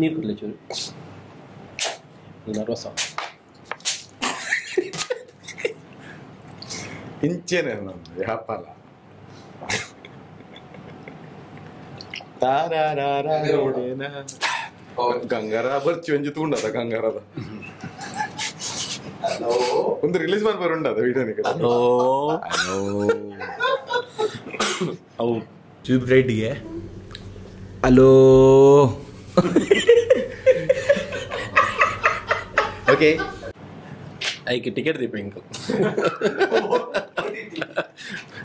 ನೀರು ಕೊಡ್ಲಿ ಚೂರು ನೀನು ರಸ ಇಂಚೇನೆ ನಮ್ದು ವ್ಯಾಪಾರ. ಗಂಗಾರ ಬರ್ಚಿ ಒಂಜಿ ತೂಂಡದ ಗಂಗಾರದ ಒಂದು ರಿಲೀಸ್ ಮಾಡಿ ಬರುಂಡದ ವಿಡಿಯೋನಿಗೆ ಹಲೋ ಅವು ಟ್ಯೂಬ್ ಲೈಟ್ಗೆ ಹಲೋ ಓಕೆ ಐಕೆ ಟಿಕೆಟ್ ದೀಪ ಇಂಕ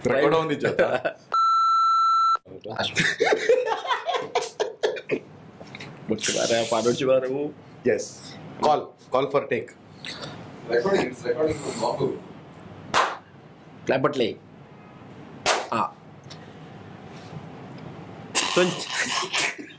ರೆಕಾರ್ಡ್ ಒಂದಿಜ್ಜ ಮುಚ್ಚು ಬಾರ ಪಾಡೋಡ್ಚು ಬಾರವು S call call for take Recording, it's recording from Babu. ಕ್ಲಾಪಟ್ಲೆ ಆ ಕೊಂಚ ಯಾರು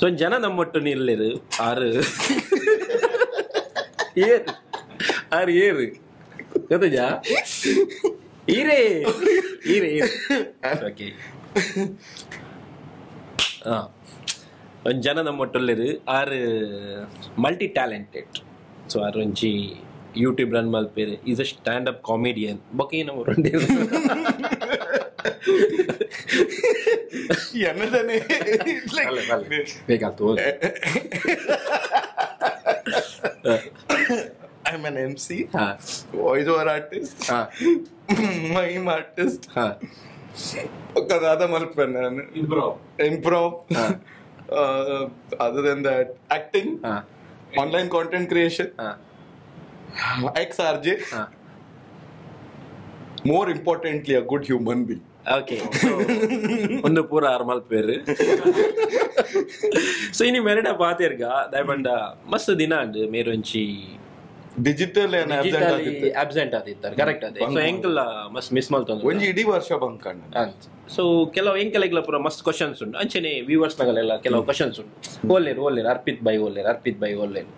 ಸೊ ಜನ ನಮ್ಮೊಟ್ಟು ನಿಲ್ಲಿರು ಆರು ಏರು ಆರು ಏರು ಗೊತ್ತಜಾ ಈರೇ ಈರೇ ಓಕೆ ಆ ಒಂದ್ ಜನ ನಮ್ಮೊಟ್ಟಲ್ಲಿರು ಆರು ಮಲ್ಟಿ ಟ್ಯಾಲೆಂಟೆಡ್ ಸೊ ಆರು ಒಂಜಿ YouTube run ಮಲ್ಪೇರು is a stand up comedian bouquet ನಮ್ಮ എന്നെ തന്നെ കേൾക്കാത്ത I'm an MC, huh. voiceover artist, huh. mime artist, Kadadam Alpana, improv, improv. Huh. Uh, other than that, acting, online content creation, huh. XRJ, huh. more importantly, a good human being. Okay ಒಂದು ಪೂರ ಆರ್ಮಲ್ ಪೇರು so ಇನಿ ಮೆರಡ ಪಾತೇರ್ಗ ದಯಪಂಡ ಮಸ್ತ್ ದಿನ and ಮೇರೊಂಚಿ digital ಏನ್ digitally absent ಆದಿತ್ತಾರೆ ಕರೆಕ್ಟ್ ಅದೇ ಸೊ ಎಂಕಲ್ಲ ಮಸ್ತ್ ಮಿಸ್ ಮಲ್ತೊಂದು ಒಂಜಿ ಇಡೀ ವರ್ಷ ಬಂಕಣ್ಣ ಸೊ ಕೆಲವು ಎಂಕೆಲ್ಲ ಪೂರ ಮಸ್ತ್ ಕ್ವಶನ್ಸ್ ಉಂಟು ಅಂಚನೆ ವ್ಯೂವರ್ಸ್ ನಗಲೆಲ್ಲ ಕೆಲವು ಕ್ವಶನ್ಸ್ ಉಂಟು ಓಲ್ಲೇರು ಓಲ್ಲೇರು ಅರ್ಪಿತ್ ಬೈ ಓಲ್ಲೇರು ಅರ್ಪಿತ್ ಬೈ ಓಲ್ಲೇರು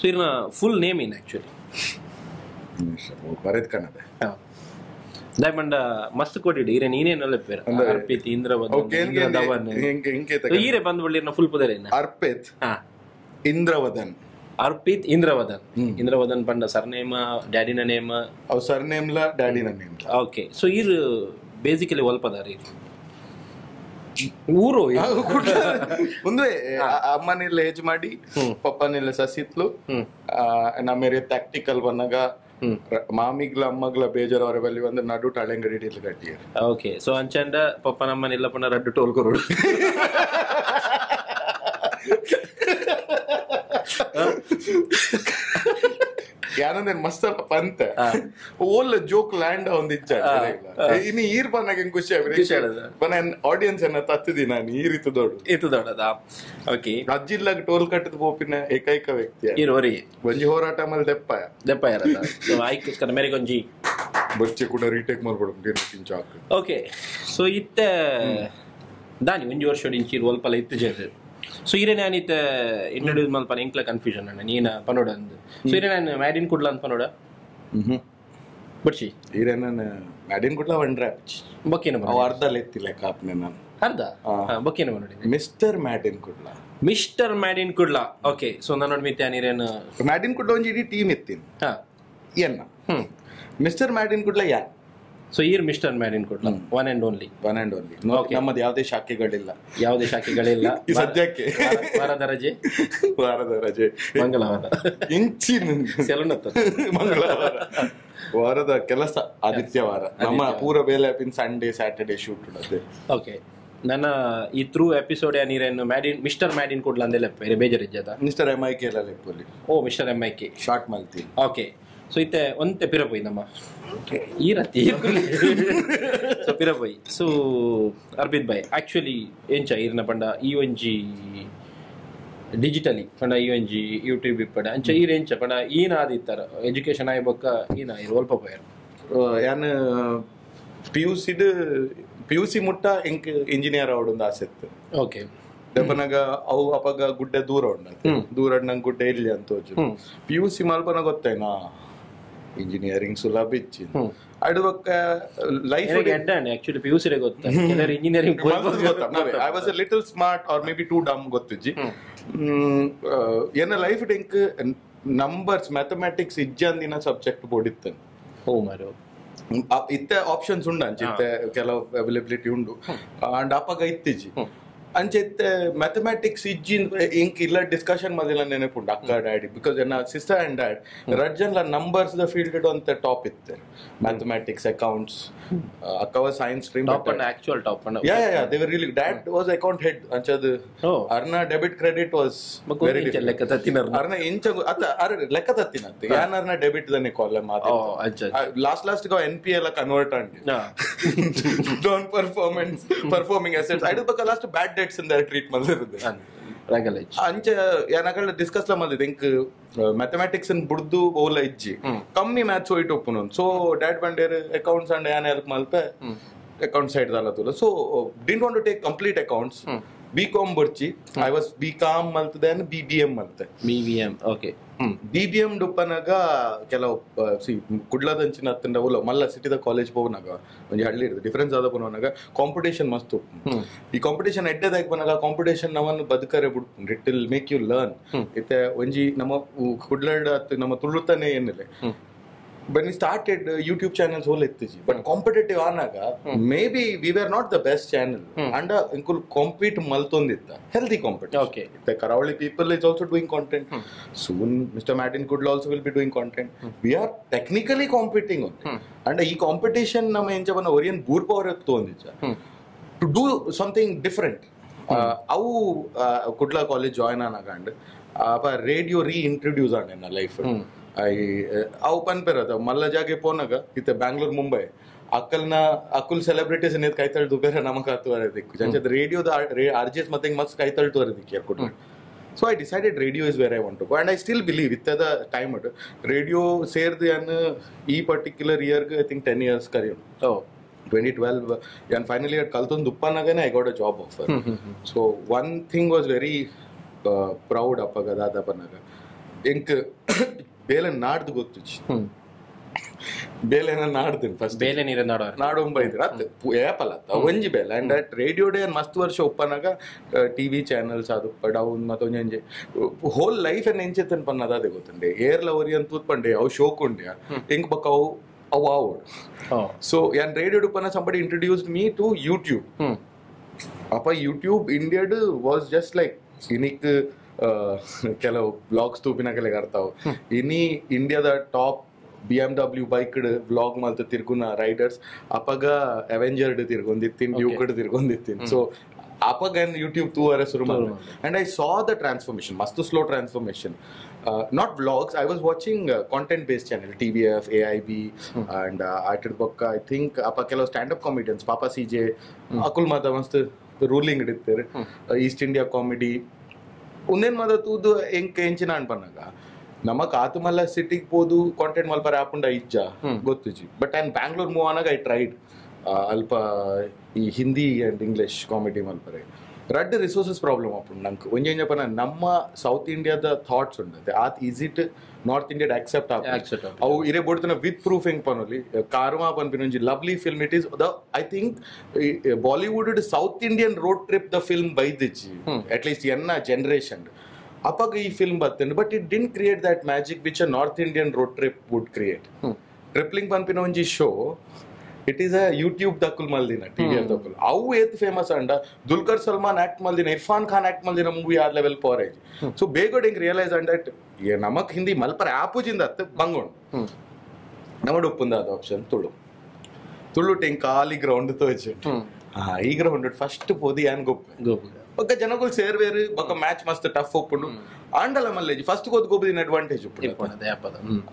ಸೊ ಇರ್ನ ಫುಲ್ ನೇಮ್ ಇನ್ ಆಕ್ಚುಲಿ ಬರೆದ್ ಕಣದೆ ದಯಪಂಡ ಮಸ್ತ್ ಕೊಟ್ಟಿಡು. ಈರೆ ನೀನೇನೆಲ್ಲ ಪೇರು. ಅಂದ್ರೆ- ಅರ್ಪಿತ್ ಇಂದ್ರ ಧವನ್ ಈರೆ ಬಂದ್ ಬಳ್ಳಿ ಫುಲ್ ಪುದರೇನ ಅರ್ಪಿತ್ ಹಾ. ಇಂದ್ರವದನ್ ಅರ್ಪಿತ್ ಇಂದ್ರವದನ್. ಇಂದ್ರವದನ್ ಪಂಡ ಸರ್ನೇಮ ಡ್ಯಾಡಿನ ನೇಮ ಅವ್ ಸರ್ನೇಮ್ಲ ಡ್ಯಾಡಿನ ನೇಮ್ ಓಕೆ ಸೊ ಈರು ಬೇಸಿಕಲಿ ಒಲ್ಪದಾರಿ ಊರು. ಮುಂದೆ ಅಮ್ಮನೆಲ್ಲ ಏಜ್ ಮಾಡಿ. ಪಪ್ಪನೆಲ್ಲ ಸಸಿತ್ಲು ನಮ್ಮ ನಮ್ಮೇರೆ ಟ್ಯಾಕ್ಟಿಕಲ್ ಬಂದಾಗ ಮಾಮಿಗ್ಲ ಅಮ್ಮಗ್ಲ ಬೇಜಾರು ಅವರ ಬಲ್ಲಿ ಒಂದು ನಡು ಟಳೆಂಗಡಿ ಇಡ್ಲಿ ಕಟ್ಟಿಯರ್ ಓಕೆ ಸೊ ಅಂಚಂಡ ಪಪ್ಪ ನಮ್ಮನೆಲ್ಲ ಪುನಃ ರಡ್ಡು ಟೋಲ್ ಕೊರೋಡು నేను ಹಾ. ಓಲ್ ಜೋಕ್ ಲ್ಯಾಂಡ್ ಒಂದ್ ಇಚ್ಚ ಹಾ, ಹಾ. ಇನ್ನು ಈರ್ ಬಂದಾಗ ಖುಷಿ ಖುಷಿ ಆಗಿದೆ. ಆಡಿಯನ್ಸ್ ಅನ್ನ ತತ್ತಿದಿ ನಾನು. ಈ ರೀತಿ ದೊಡ್ಡ ಇತ್ತು ದೊಡ್ಡದ? ಓಕೆ ಅಜ್ಜಿಲ್ಲಾಗ ಟೋಲ್ ಕಟ್ಟದ ಪೋಪಿನ ಏಕೈಕ ವ್ಯಕ್ತಿ ಇರು ಹೊರಿ. ಒಂಜಿ ಹೋರಾಟ ಮೇಲೆ ದೆಪ್ಪ ದೆಪ್ಪ ಇರದ ಸೊ ಆಯ್ಕೋಸ್ಕರ ಮೇರೆಗೊಂಜಿ ಬಚ್ಚೆ ಕೂಡ ರೀಟೇಕ್ ಮಾಡ್ಬಿಡು ಓಕೆ ಸೊ ಇತ್ತೆ ದಾನಿ ಒಂಜಿ ವರ್ಷ ಇಂಚಿ ಒಲ್ಪಲ ಇತ್ತು ಜೇರು ಸೊ ಇರೆ ನಾನು ಇತ್ತ ಇಂಟ್ರೊಡ್ಯೂಸ್ ಮಲ್ಪನ ಎಂಕ್ಲ ಕನ್ಫ್ಯೂಷನ್ ಅಣ್ಣ ನೀನ ಪನೋಡ ಅಂದು ಸೊ ಇರೆ ನಾನು ಮ್ಯಾಡಿನ್ ಕುಡ್ಲ ಅಂತ ಪನೋಡ ಹ್ಮ್ ಬಡ್ಸಿ ಈರೇನ ಮ್ಯಾಡಿನ್ ಕುಡ್ಲ ಒಂಡ್ರೆ ಬೊಕ್ಕೇನ ಅವ ಅರ್ಧ ಲೆತ್ತಿಲ್ಲ ಕಾಪ್ನೆ ನಾನು ಅರ್ಧ ಹಾ. ಬೊಕ್ಕೇನ ನೋಡಿ mister made in Kudla mister made in Kudla okay so ನಾನು ನೋಡಿ ಮಿತ್ಯ ನೀರೇನು ಮ್ಯಾಡಿನ್ ಕುಡ್ಲ ಒಂಜಿ ಇಡೀ ಟೀಮ್ ಎತ್ತೀನಿ ಹಾ ಎನ್ನ ಹ್ಮ್ mister made in Kudla yeah so ಈರ್ mister made in Kudla one and only one and only. ನಮ್ಮದು ಯಾವುದೇ ಶಾಖೆಗಳಿಲ್ಲ. ಯಾವುದೇ ಶಾಖೆಗಳಿಲ್ಲ. ಸದ್ಯಕ್ಕೆ. ವಾರ- ವಾರದ ರಜೆ? ವಾರದ ರಜೆ. ಮಂಗಳವಾರ. ಇಂಚಿನ ಮಂಗಳವಾರ. ವಾರದ ಕೆಲಸ ಆದಿತ್ಯವಾರ ನಮ್ಮ. ಪೂರ ಬೇಲೆ ಪಿನ್ ಸಂಡೇ ಸ್ಯಾಟರ್ಡೆ ಶೂಟ್ ಓಕೆ ನನ್ನ ಈ through episode ನೀರೇನು made in mister made in Kudla ಅಂದೆಲ್ಲ ಬೇಜಾರಿಜ್ಜದ ಮಿಸ್ಟರ್ ಎಂ ಐ ಕೆ ಎಲ್ಲ ಲೆಪ್ಪಲ್ಲಿ ಓ mister M I K short ಮಾಡ್ತೀನಿ ಓಕೆ ಸೊ ಇತ್ತೆ ಒಂತೆ ಪಿರಪೋಯ್ ನಮ್ಮ ಈ ರತಿ ಸೊ ಪಿರಪೋಯ್ ಸೊ ಅರ್ಬಿತ್ ಬಾಯ್ ಆಕ್ಚುಲಿ ಎಂಚ ಈರ್ನ ಪಂಡ ಈ ಒಂಜಿ ಡಿಜಿಟಲಿ ಪಂಡ ಜಿ ಯೂಟ್ಯೂಬ್ ಇಪ್ಪಡ ಅಂಚ ಈ ರೇಂಚ ಪಂಡ ಈನ ಆದಿತ್ತಾರ ಎಜುಕೇಶನ್ ಆಯ್ ಬೊಕ್ಕ ಈನ ಇರು ಒಲ್ಪ ಪೋಯರ್ ಯಾನ್ ಪಿ ಯು ಸಿಡ್ ಪಿ ಯು ಸಿ ಮುಟ್ಟ ಎಂಕ್ ಇಂಜಿನಿಯರ್ ಆವಡೊಂದು ಆಸೆ ಇತ್ತು ಓಕೆ ದೆಪ್ಪನಾಗ ಅವು ಅಪಗ ಗುಡ್ಡೆ ದೂರ ಉಂಡ ದೂರ ನಂಗೆ ಗುಡ್ಡೆ ಇಲ್ಲಿ ಅಂತ ಪಿಯುಸಿ ಪಿ ಯು ಸಿ ಮಲ್ಪನ ಗೊತ್ತೇನಾ? ಇಂಜಿನಿಯರಿಂಗ್ ಸುಲಭ ಇಚ್ಚಿ ಅಡುವಕ್ಕ life actually P U C ಗೊತ್ತ? Engineering I was a little smart or maybe too dumb ಗೊತ್ತಿಜ್ಜಿ. ಏನ ಲೈಫ್ ಡೆಂಕ್ ನಂಬರ್ಸ್ ಮ್ಯಾಥಮೆಟಿಕ್ಸ್ ಇಜ್ಜಂದಿನ ಸಬ್ಜೆಕ್ಟ್ ಬೋಡಿತ್ತನ್ ಓ ಮಾರು ಇತ್ತೆ ಆಪ್ಷನ್ಸ್ ಉಂಡು ಅಂಚಿತ್ತೆ ಕೆಲವು ಅವೈಲಬಿಲಿಟಿ ಉಂಡು. ಅಂಡ್ ಅಪ್ಪಗ ಇತ್ತಿಜಿ ಅಂಚೆ ಇತ್ತೆ ಮ್ಯಾಥಮೆಟಿಕ್ಸ್ ಇಜ್ಜಿನ್ ಇಂಕ್ ಇಲ್ಲ ಡಿಸ್ಕಷನ್ ಮದಿಲ್ಲ ನೆನಪುಂಡು ಅಕ್ಕ ಡ್ಯಾಡಿ ಬಿಕಾಸ್ ಎನ್ನ ಸಿಸ್ಟರ್ ಅಂಡ್ ಡ್ಯಾಡ್ ರಜ್ಜನ್ಲ ನಂಬರ್ಸ್ ದ ಫೀಲ್ಡ್ ಅಂತ ಟಾಪ್ ಇತ್ತೆ ಮ್ಯಾಥಮೆಟಿಕ್ಸ್ ಅಕೌಂಟ್ಸ್ ಅಕ್ಕ was science stream top and actual top and Yeah, yeah, yeah. They were really. Dad was account head. ಅಂಚದು Oh. ಅರ್ನ ಡೆಬಿಟ್ ಕ್ರೆಡಿಟ್ ವಾಸ್ ವೆರಿ ಲೆಕ್ಕ ತತ್ತಿನರ್ ಅರ್ನ ಇಂಚ ಅತ್ತ ಅರ ಲೆಕ್ಕ ತತ್ತಿನತ್ತೆ ಯಾನ್ ಅರ್ನ ಡೆಬಿಟ್ ದನೆ ಕಾಲ್ ಮಾತ ಓ ಅಜ್ಜ ಲಾಸ್ಟ್ ಲಾಸ್ಟ್ ಗ ಎನ್ ಪಿ ಎಲ್ಲ ಕನ್ವರ್ಟ್ ಅಂಡಿ ಡೋನ್ ಪರ್ಫಾರ್ಮೆನ್ಸ್ ಪರ್ಫಾರ್ಮಿಂಗ್ ಅಸೆಟ್ಸ್ ಐದು ಬಕ್ಕ ಲಾಸ್ಟ್ ಬ್ಯಾಡ್ ಡೇಟ್ಸ್ ಇಂದ ಟ್ರೀಟ್ ಮಾಡಿರುತ್ತೆ ರೆಗಲೇಜ್ ಅಂಚ ಏನಗಳ ಡಿಸ್ಕಸ್ ಲ ಮಲ್ದಿದೆ ಇಂಕ್ ಮ್ಯಾಥಮೆಟಿಕ್ಸ್ ಅನ್ ಬುಡ್ದು ಓಲ ಇಜ್ಜಿ ಕಮ್ಮಿ ಮ್ಯಾಥ್ಸ್ ಹೋಯ್ತು ಒಪ್ಪುನು ಸೊ ಡ್ಯಾಡ್ ಬಂಡೇರ್ ಅಕೌಂಟ್ಸ್ ಅಂಡ್ ಯಾನ್ ಹೆಲ್ಪ್ ಮಲ್ಪೆ ಅಕೌಂಟ್ ಸೈಡ್ ದಲ್ಲ ತುಲ so didn't want to take complete accounts B com ಬರ್ಚಿ. I was B com ಮಲ್ತದೆ ಬಿ ಬಿ ಎಂ ಮಲ್ತೆ B B M okay hmm. B B M ಡುಪ್ಪನಾಗ ಕೆಲವು ಸಿ ಕುಡ್ಲದಂಚಿನ ಹತ್ತಿರ ಉಲ್ಲ ಮಲ್ಲ ಸಿಟಿದ ಕಾಲೇಜ್ ಪೋನಾಗ ಒಂಜಿ ಹಳ್ಳಿ ಇರ್ತದೆ ಡಿಫ್ರೆನ್ಸ್ ಆದ ಪೋನಾಗ ಕಾಂಪಿಟೇಷನ್ ಮಸ್ತು. ಈ ಕಾಂಪಿಟೇಷನ್ ಎಡ್ಡೆದಾಗ ಬಂದಾಗ ಕಾಂಪಿಟೇಷನ್ ನಮ್ಮನ್ನು ಬದುಕರೆ ಬಿಡ್ಕೊಂಡು it will make you learn ಇತ್ತೆ ಒಂಜಿ ನಮ್ಮ ಕುಡ್ಲಾಡ್ ನಮ್ಮ ತುಳುತ್ತಾನೆ ಏನಿಲ್ಲ. When we started uh, YouTube channels whole ಎತ್ತಿಜಿ but competitive ಆನಾಗ may be we are not the best channel and ಇಂಕುಲ್ compete ಮಲ್ತೊಂದಿತ್ತ healthy competition Okay. the Karawali people is also doing content. Soon, Mr. Martin Kudla also will be doing content. We are technically competing on it. And ಈ competition ನಮ್ಮ ಎಂಚವನ್ನ ಒರಿಯನ್ ಬೂರ್ power ತೊಂದಿಚ್ಚ to do something different ಅವು Kudla college join ಆನಾಗಂಡ್ ಅಪ್ಪ radio reintroduce and ನನ್ನ ಲೈಫ್ ಐ ಅವು ಪನ್ಪೆರದ ಮಲ್ಲ ಜಾಗೆ ಪೋನಾಗ ಇತ್ತೆ ಬ್ಯಾಂಗ್ಳೂರ್ ಮುಂಬೈ. ಅಕ್ಕಲ್ನ ಅಕ್ಕುಲ್ ಸೆಲೆಬ್ರಿಟೀಸ್ ಬೇರೆ ನಮಕ್ ಹತ್ತು ದಿಕ್ಕು ಜಂಚದ ರೇಡಿಯೋದ ಆರ್ ಜಿ ಎಸ್ ಮತ್ತೆ ಮಸ್ತ್ ಕೈತಳ್ತು ದಿಕ್ಕು ಯಾರು so I decided radio is where I want to go and I still believe ಇತ್ತ ದ ಟೈಮ್ ಅಟ್ ರೇಡಿಯೋ ಸೇರ್ದು ಅನ್ನು ಈ ಪರ್ಟಿಕ್ಯುಲರ್ ಇಯರ್ಗೆ ಐ ಥಿಂಕ್ ಟೆನ್ ಇಯರ್ಸ್ ಕರಿಯೋಣ. ಓ. ಟ್ವೆಂಟಿ ಟ್ವೆಲ್ವ್ ಯಾನ್ ಫೈನಲ್ ಇಯರ್ ಕಲ್ತೊಂದು ಉಪ್ಪನಾಗನೇ I got a job offer so one thing was very proud ಅಪ್ಪ ಬನ್ನಾಗ ಎಂಕ್ ಬೇಲೆ ನಾಡ್ದು ಗೊತ್ತು ಹ್ಮ್. ಬೇಲೆನ ನಾಡ್ತೀನಿ ಫಸ್ಟ್ ಬೇಲೆ ನೀರ ನಾಡ ನಾಡು ಒಂಬೈದು ಅತ್ ಏಪಲ್ ಅತ್ತ. ಒಂಜಿ ಬೇಲೆ. ಅಂಡ್ ಅಟ್ ರೇಡಿಯೋ ಡೇ ಮಸ್ತ್ ವರ್ಷ ಒಪ್ಪನಾಗ ಟಿವಿ ಚಾನಲ್ಸ್ ಅದು ಡೌನ್ ಮತ್ತೊಂಜಿ ಹೋಲ್ ಲೈಫ್ ಎನ್ ಎಂಚೆತ್ತನ್ ಪನ್ನದ ಅದೇ ಗೊತ್ತಂಡೆ. ಏರ್ಲ ಒರಿ ಅಂತ ತೂತ್ಪಂಡೆ ಅವು ಉಂಡೆ. ಹೆಂಗ್ ಬಕ್ಕ ಅವು ಅವು ಆವೋಡ್ ಹಾ. ಸೊ ಯಾನ್ radio ಡುಪ್ಪನ somebody introduce me to YouTube hmm. ಅಪ್ಪ ಯೂಟ್ಯೂಬ್ ಇಂಡಿಯಾಡ್ ವಾಸ್ ಜಸ್ಟ್ ಲೈಕ್ ಇನಿಕ್ ಕೆಲವು ಬ್ಲಾಗ್ಸ್ ತೂಪಿನಾಗೆಲ್ಲ ಬರ್ತಾವ ಇನಿ ಇಂಡಿಯಾದ top B M W bike vlog ಮಲ್ತ ತಿರ್ಗುನ ರೈಡರ್ಸ್ ಅಪಗ ಅವೆಂಜರ್ಡ್ ತಿರ್ಗೊಂದಿತ್ತೀನಿ ಡ್ಯೂಕಡ್ ತಿರ್ಗೊಂದಿತ್ತೀನಿ ಸೊ ಅಪಗ ಯೂಟ್ಯೂಬ್ ತೂವರೆ ಶುರು ಮಾಡಿ and I saw the transformation ಮಸ್ತ್ slow transformation not vlogs I was watching content base channel T V F A I B and ಆಟಿಡ್ ಬೊಕ್ಕ ಐ ಥಿಂಕ್ ಅಪ್ಪ ಕೆಲವು ಸ್ಟ್ಯಾಂಡ್ ಅಪ್ ಕಾಮಿಡಿಯನ್ಸ್ ಪಾಪ ಸಿ ಜೆ ಅಕುಲ್ ಮಾತ ಮಸ್ತ್ ರೂಲಿಂಗ್ ಇಡಿರ್ತಾರೆ ಈಸ್ಟ್ ಇಂಡಿಯಾ ಕಾಮಿಡಿ ಉಂದೇನ್ ಮಾದ ತೂದು ಎಂಚಿನ ಅನ್ಪನ್ನಾಗ ನಮ್ಮ ಕಾತುಮಲ್ಲ ಸಿಟಿಗೆ ಹೋದು ಕಾಂಟೆಂಟ್ ಮಲ್ಪ ಆಪುಂಡ ಇಜ್ಜ ಗೊತ್ತುಜಿ ಬಟ್ ಆನ್ ಬ್ಯಾಂಗ್ಳೂರ್ ಮೂವ್ ಆನಾಗ ಐ ಟ್ರೈಡ್ ಅಲ್ಪ ಈ ಹಿಂದಿ ಅಂಡ್ ಇಂಗ್ಲೀಷ್ ಕಾಮಿಡಿ ಮಲ್ಪರೆ ರಡ್ ರಿಸೋರ್ಸಸ್ ಪ್ರಾಬ್ಲಮ್ ಆಪುಂಡು ನಂಗೆ. ಒಂಜಿ ಒಂಜಪ್ಪನ ನಮ್ಮ ಸೌತ್ ಇಂಡಿಯಾದ ಥಾಟ್ಸ್ ಉಂಡತೆ ಆತ್ ಈಸಿಟ್ ನಾರ್ತ್ ಇಂಡಿಯಾಡ್ ಅಕ್ಸೆಪ್ಟ್ ಆಗ. ಅವು ಇರೇ ಬೋಡ್ತನ ವಿತ್ ಪ್ರೂಫ್ ಹೆಂಗ್ ಪನೋಲಿ? ಕಾರುಮಾ ಪನ್ಪಿನ ಒಂಜಿ lovely film it is the I think Bollywood south Indian road trip the film ಬೈದಿಜ್ಜಿ. At least ಎನ್ನ ಜನರೇಷನ್ ಅಪ್ಪಾಗ ಈ ಫಿಲ್ಮ್ ಬರ್ತೇನೆ but it didn't create that magic which a north Indian road trip would create tripling ಪನ್ಪಿನ ಒಂಜಿ show it is a YouTube ದಕುಲ್ ಮಲ್ದಿನ TV ದಕುಲ್ ಅವು ಏತ್ ಫೇಮಸ್ ಅಂಡ ದುಲ್ಕರ್ ಸಲ್ಮಾನ್ ಆಕ್ಟ್ ಮಲ್ದಿನ ಇರ್ಫಾನ್ ಖಾನ್ ಆಕ್ಟ್ ಮಲ್ದಿನ ಮೂವಿ ಆ ಲೆವೆಲ್ ಪವರೇಜ್ ಸೊ ಬೇಗ ಹಿಂಗ್ ರಿಯಲೈಸ್ ಅಂಡ್ ದಟ್ ನಮಕ್ ಹಿಂದಿ ಮಲ್ಪರ ಆಪುಜಿಂದ ಅತ್ತ ಬಂಗೋಣ. ನಮಡು ಉಪ್ಪುಂದ ಅದು ಆಪ್ಷನ್ ತುಳು. ತುಳು ಟೆಂಕ್ ಖಾಲಿ ಗ್ರೌಂಡ್ ತೋಚು ಈ ಗ್ರೌಂಡ್ ಫಸ್ಟ್ ಪೋದಿ ಏನ್ ಗೊಪ್ಪೆ. ಬೊಕ್ಕ ಜನಗಳು ಸೇರ್ವೇರು ಬೊಕ್ಕ ಮ್ಯಾಚ್ ಮಸ್ತ್ ಟಫ್ ಒಪ್ಪುಂಡು ಆಂಡಲ ಮಲ್ಲೇಜ್ ಫಸ್ಟ್ ಗೊತ್ತು ಗೊಬ್ಬದಿನ ಅಡ್ವಾಂಟೇಜ್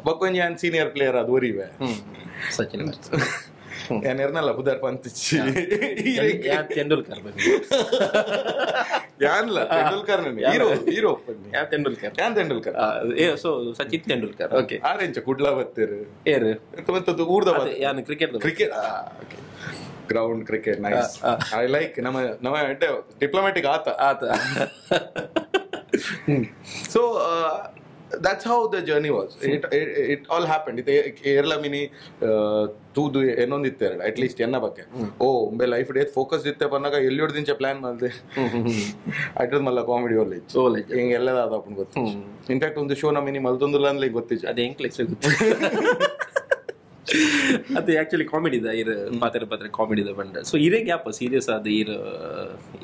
ಬೊಕ್ಕ ಒಂಜಿ ಏನ್ ಸೀನಿಯರ್ ಪ್ಲೇಯರ್ ಅದು ಒರಿವೆ. ಸಚಿನ್ ಏನ್ ಇರ್ನಲ್ಲ ಬುಧರ್ ಪಂತಿಚ್ಚಿ ಯಾ ತೆಂಡೂಲ್ಕರ್ ಬಗ್ಗೆ ಯಾನ್ಲ Tendulkar hero hero yeah Tendulkar ಯಾನ್ ತೆಂಡೂಲ್ಕರ್ ಆ, ಏ ಸೊ ಸಚಿನ್ ತೆಂಡೂಲ್ಕರ್ ಓಕೆ ಆರೆಂಚ ಕುಡ್ಲ ಬತ್ತೇರು ಏರು ಎಂತದ್ದು ಊರ್ದ ಅದೇ ಯಾನು cricket cricket ground cricket nice ಆ, ಐ ಲೈಕ್ ನಮ್ಮ ನಮ್ಮ ಡಿಪ್ಲೊಮ್ಯಾಟಿಕ್ ಆತ ಆತ so that's how the journey was it it all happen ಇದು ಕೇರಳ ಮಿನಿ ತೂದು ಏನೊಂದಿತ್ತೆ ಅಟ್ ಲೀಸ್ಟ್ ಎನ್ನ ಬಗ್ಗೆ. ಓ ಒಂಬೆ ಲೈಫ್ ಡೇ ಫೋಕಸ್ ಇತ್ತೆ ಬಂದಾಗ ಎಲ್ಲಿ ಹೊಡೆದಿಂಚ ಪ್ಲಾನ್ ಮಾಡಿದೆ? ಅಟ್ರದ ಮಲ್ಲ ಕಾಮಿಡಿ ಒಳ್ಳೆ ಒಳ್ಳೆ ಹಿಂಗೆ ಎಲ್ಲದ ಅಪ್ಪ ಗೊತ್ತು. ಇನ್ಫ್ಯಾಕ್ಟ್ ಒಂದು ಶೋ ನಮ್ಮ ಮಿನಿ ಮಲ್ತೊಂದಿಲ್ಲ ಅಂದ್ರೆ ಗೊತ್ತಿಲ್ಲ ಅದು ಹೆಂಗ್ ಸಿಗುತ್ತೆ ಅದು ಆಕ್ಚುಲಿ ಕಾಮಿಡಿ ಇದೆ ಇರು ಪಾತ್ರ ಪಾತ್ರ ಕಾಮಿಡಿ ಇದೆ ಬಂಡ ಸೊ ಇರೇ ಗ್ಯಾಪ್ ಸೀರಿಯಸ್ ಆದ ಇರು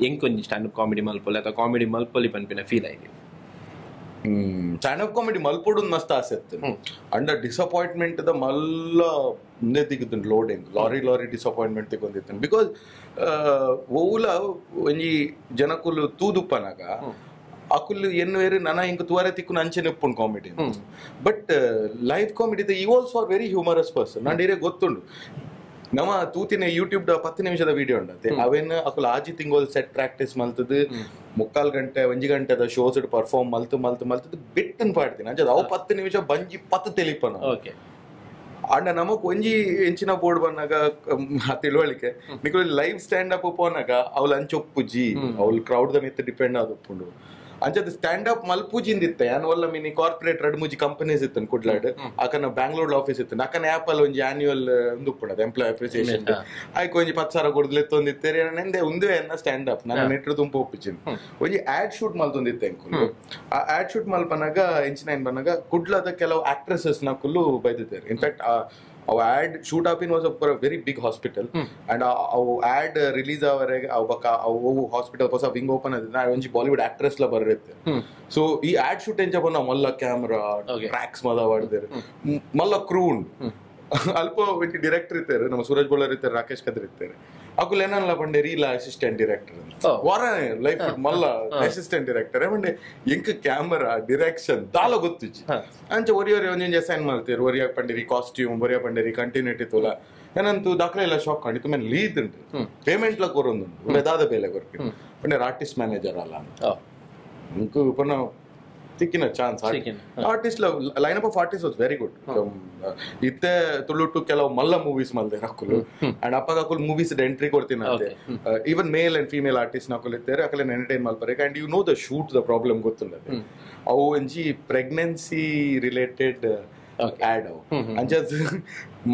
ಹೆಂಗ್ ಕೊಂಚ ಸ್ಟ್ಯಾಂಡ್ ಅಪ್ ಕಾಮಿಡಿ ಮಲ್ಪೊಲೆ ಅಥವಾ ಕಾಮಿಡಿ ಮಲ್ಪೊಲಿ ಪನ್ಪಿನ ಫೀಲ್ ಆಗಿ? ಸ್ಟ್ಯಾಂಡ್ ಅಪ್ ಕಾಮಿಡಿ ಮಲ್ಪೊಡು ಮಸ್ತ್ ಆಸೆ ಅಂಡ್ ಅಂಡರ್ ಡಿಸಪಾಯಿಂಟ್ಮೆಂಟ್ ದ ಮಲ್ಲ ಮುಂದೆ ತೆಗಿತು ಲೋಡಿಂಗ್ ಲಾರಿ ಲಾರಿ ಡಿಸಪಾಯಿಂಟ್ಮೆಂಟ್ ತೆಗೊಂಡಿತ್ತು. ಬಿಕಾಸ್ ಓಲ ಒಂಜಿ ಜನಕುಲು ತೂದುಪ್ಪನಾಗ ಅಕುಲು ಎನ್ನು ವೇರು ನನ ಹಿಂಗ ತುವರೆ ತಿಕ್ಕು ಅಂಚೆ ಉಪ್ಪುಂಡು ಕಾಮಿಡಿ ಬಟ್ ಲೈವ್ ಕಾಮಿಡಿ ಈ also are very humorous person ನಂಡಿರೇ ಗೊತ್ತುಂಡು. ನಮ್ಮ ತೂತಿನ ಯೂಟ್ಯೂಬ್ ಪತ್ತು ನಿಮಿಷದ ವಿಡಿಯೋ ಉಂಟು ಅವೇನ ಅಕುಲು ಆಜಿ ತಿಂಗೋಲ್ ಸೆಟ್ ಪ್ರಾಕ್ಟೀಸ್ ಮಲ್ತದು ಮುಕ್ಕಾಲ್ ಗಂಟೆ ಒಂಜಿ ಗಂಟೆದ ಶೋಸ್ ಪರ್ಫಾರ್ಮ್ ಮಲ್ತು ಮಲ್ತು ಮಲ್ತದು ಬಿಟ್ಟನ್ ಪಾಡ್ತೀನಿ. ಅಂಚದ ಅವು ಪತ್ತು ನಿಮಿಷ ಬಂಜಿ ಪತ್ತು ತೆಲಿಪನ ಓಕೆ ಅಂಡ ನಮಕ್ ಒಂಜಿ ಎಂಚಿನ ಬೋರ್ಡ್ ಬಂದಾಗ ತಿಳುವಳಿಕೆ ನಿಕುಲು ಲೈವ್ ಸ್ಟ್ಯಾಂಡ್ ಅಪ್ ಪೋನಾಗ ಅವ್ಲು ಅಂಚೊಪ್ಪುಜಿ ಅವ್ಳು ಕ್ರೌಡ್ ದ ಮಿತ್ ಡಿಪೆಂಡ್ ಆದೊಪ್ಪುಂಡು ಅಂಚದ ಸ್ಟ್ಯಾಂಡ್ ಅಪ್ ಮಲ್ಪುಜಿಂದಿತ್ತೆ ಯಾನ್ ಒಲ್ಲ ಮಿನಿ ಕಾರ್ಪೊರೇಟ್ ರಡ್ ಮೂಜಿ ಕಂಪನೀಸ್ ಇತ್ತು ಕುಡ್ಲಾಡ್. ಅಕನ ಬ್ಯಾಂಗ್ಳೂರ್ ಆಫೀಸ್ ಇತ್ತು. ಅಕನ ಆಪ್ ಅಲ್ಲಿ ಒಂಜಿ ಆನ್ಯುವಲ್ ಕೂಡ ಎಂಪ್ಲಾಯ್ ಅಪ್ರಿಸಿಯೇಷನ್ ಆಯ್ಕೆ ಒಂಜಿ ಪತ್ತು ಸಾವಿರ ಕೊಡ್ಲಿ ತೊಂದಿತ್ತೆ ನಂದೆ ಉಂದೇ ಎನ್ನ ಸ್ಟ್ಯಾಂಡ್ ಅಪ್ ನಾನು ನೆಟ್ರು ತುಂಬ ಒಪ್ಪಿಚಿನ್ ಒಂಜಿ ಆಡ್ ಶೂಟ್ ಮಲ್ತೊಂದಿತ್ತೆ ಅಂಕುಲು ಆ ಆಡ್ ಶೂಟ್ ಮಲ್ಪನಾಗ ಇಂಚಿನ ಏನ್ ಬನ್ನಾಗ ಕುಡ್ಲದ ಕೆಲವು ಆಕ್ಟ್ರೆಸಸ್ ನಕುಲು ಬೈದಿದ್ದಾರೆ ಇನ್ಫ್ಯಾಕ್ಟ್ ಅವು ad shoot up in was a very big hospital and ಅವು ಆಡ್ ರಿಲೀಸ್ ಆವರೆಗೆ ಅವು ಬಕ್ಕ ಅವು ಹಾಸ್ಪಿಟಲ್ ಹೊಸ ವಿಂಗ್ ಓಪನ್ ಅದ ಒಂಜಿ ಬಾಲಿವುಡ್ ಆಕ್ಟ್ರೆಸ್ ಲ ಬರುತ್ತೆ ಸೊ ಈ ಆಡ್ ಶೂಟ್ ಎಂಚ ಬಂದ ಮಲ್ಲ ಕ್ಯಾಮ್ರಾ. ಟ್ರ್ಯಾಕ್ಸ್ ಮದ ಮಾಡಿದ್ದಾರೆ ಮಲ್ಲ ಕ್ರೂ ಉಂಡು ಅಲ್ಪ ಡಿರೆಕ್ಟರ್ ಡೈರೆಕ್ಟರ್ ಇರ್ತಾರೆ ನಮ್ಮ ಸೂರಜ್ ಬೋಳರ್ ಇರ್ತಾರೆ ರಾಕೇಶ್ ಕದ್ರಿ ಇರ್ತಾರೆ. ಅಕುಲ್ ಏನಲ್ಲ ಬಂಡೆ ರೀಲ ಅಸಿಸ್ಟೆಂಟ್ ಡೈರೆಕ್ಟರ್ Oh. ವಾರ ಲೈಫ್ ಮಲ್ಲ ಅಸಿಸ್ಟೆಂಟ್ ಡೈರೆಕ್ಟರ್ ಬಂಡೆ ಎಂಕ್ ಕ್ಯಾಮರಾ ಡಿರೆಕ್ಷನ್ ದಾಲ ಗೊತ್ತಿಚ್ಚಿ ಹ. ಅಂಚ ಒರಿ ಒರಿ ಒಂಜೊಂಜಿ ಅಸೈನ್ ಮಾಡ್ತೀರಿ ಒರಿಯ ಪಂಡಿರಿ ಕಾಸ್ಟ್ಯೂಮ್ ಒರಿಯ ಪಂಡಿರಿ ಕಂಟಿನ್ಯೂಟಿ ತುಲ ಏನಂತೂ ದಾಖಲೆ ಎಲ್ಲ ಶಾಕ್ ಕಂಡಿತು ಮೇಲೆ ಲೀದ್ ಉಂಟು ಪೇಮೆಂಟ್ ಲ ಕೊರೊಂದುಂಟು ಬೆದಾದ ಬೇಲೆ ಕೊರ್ಪಿ ಪಂಡೆ ಆರ್ಟಿಸ್ಟ್ ಮ್ಯಾನೇಜರ್ ಅಲ್ಲ ಅಂತ ಇಂಕು ಪುನಃ ತಿಕ್ಕಿನ chance ಸಿಕ್ಕಿನ. Artist line up of artist was very good ಇತ್ತೆ ತುಳುಟು ಕೆಲವು ಮಲ್ಲ ಮೂವೀಸ್ ಮಲ್ದೆ ನಕುಲು ಅಂಡ್ ಅಪ್ಪ ಕಾಕುಲ್ ಮೂವೀಸ್ ಎಂಟ್ರಿ ಕೊಡ್ತೀನಿ ಅಂತೆ. Even male and female artist Nakul ಇದ್ದಾರೆ ಅಕಲೆ entertain ಮಾಡ್ಬಾರೆ and you know the shoot the problem ಗೊತ್ತುಂಡದೆ ಅವು ಒಂಜಿ ಪ್ರೆಗ್ನೆನ್ಸಿ ರಿಲೇಟೆಡ್ ಆಡ್ ಅಂಚದ್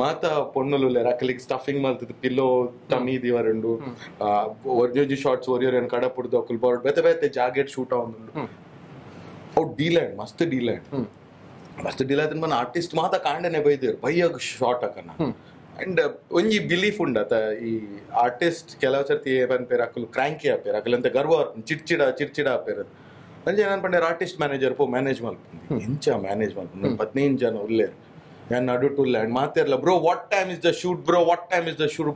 ಮಾತ ಪೊಣ್ಣುಲು ಅಕಲಿಗೆ ಸ್ಟಫಿಂಗ್ ಮಲ್ತದ ಪಿಲ್ಲೋ ತಮಿ ದಿವರಂಡು ಒರ್ಜಿ ಶಾರ್ಟ್ಸ್ ಒರಿಯೋರ್ ಕಡ ಪುಡ್ದು ಅಕುಲ್ ಬೋರ್ಡ್ ಬೇತೆ ಬೇತೆ ಜಾಗೆಟ್ ಶೂಟ್ ಆವೊಂದುಂಡು ಅವು ಡೀಲ್ಯಾಂಡ್ ಮಸ್ತ್ ಡೀಲ್ಯಾಂಡ್ ಮಸ್ತ್ ಡೀಲ್ మన ಆರ್ಟಿಸ್ಟ್ ಮಾತ ಕಾಂಡನೆ ಬೈದಿರು ಬೈಯಾಗ ಶಾರ್ಟ್ ಹಾಕನ ಅಂಡ್ ಒಂಜಿ ಬಿಲೀಫ್ ಉಂಡ ಅತ ಈ ಆರ್ಟಿಸ್ಟ್ ಕೆಲವು ಸರ್ತಿ ಪನ್ಪೇರ್ ಅಕುಲು ಕ್ರಾಂಕಿ ಆಪೇರ್ ಅಕುಲಂತ ಗರ್ವ ಆಪೇರ್ ಚಿಡ್ಚಿಡ ಚಿಡ್ಚಿಡ ಆಪೇರ್ ಅಂಜೆ ನಾನು ಪಂಡೆ ಆರ್ಟಿಸ್ಟ್ ಮ್ಯಾನೇಜರ್ ಪೋ ಮ್ಯಾನೇಜ್ ಮಲ್ಪುಂಡು ಎಂಚ ಮ್ಯಾನೇಜ್ ಮಲ್ಪುಂಡು ಹದಿನೈದು ಜನ ಉಲ್ಲೇರು ഞാൻ ನಡುಟುಲ್ಲ and ಮಾತಿರಲ್ಲ bro what time is the shoot bro what time is the shoot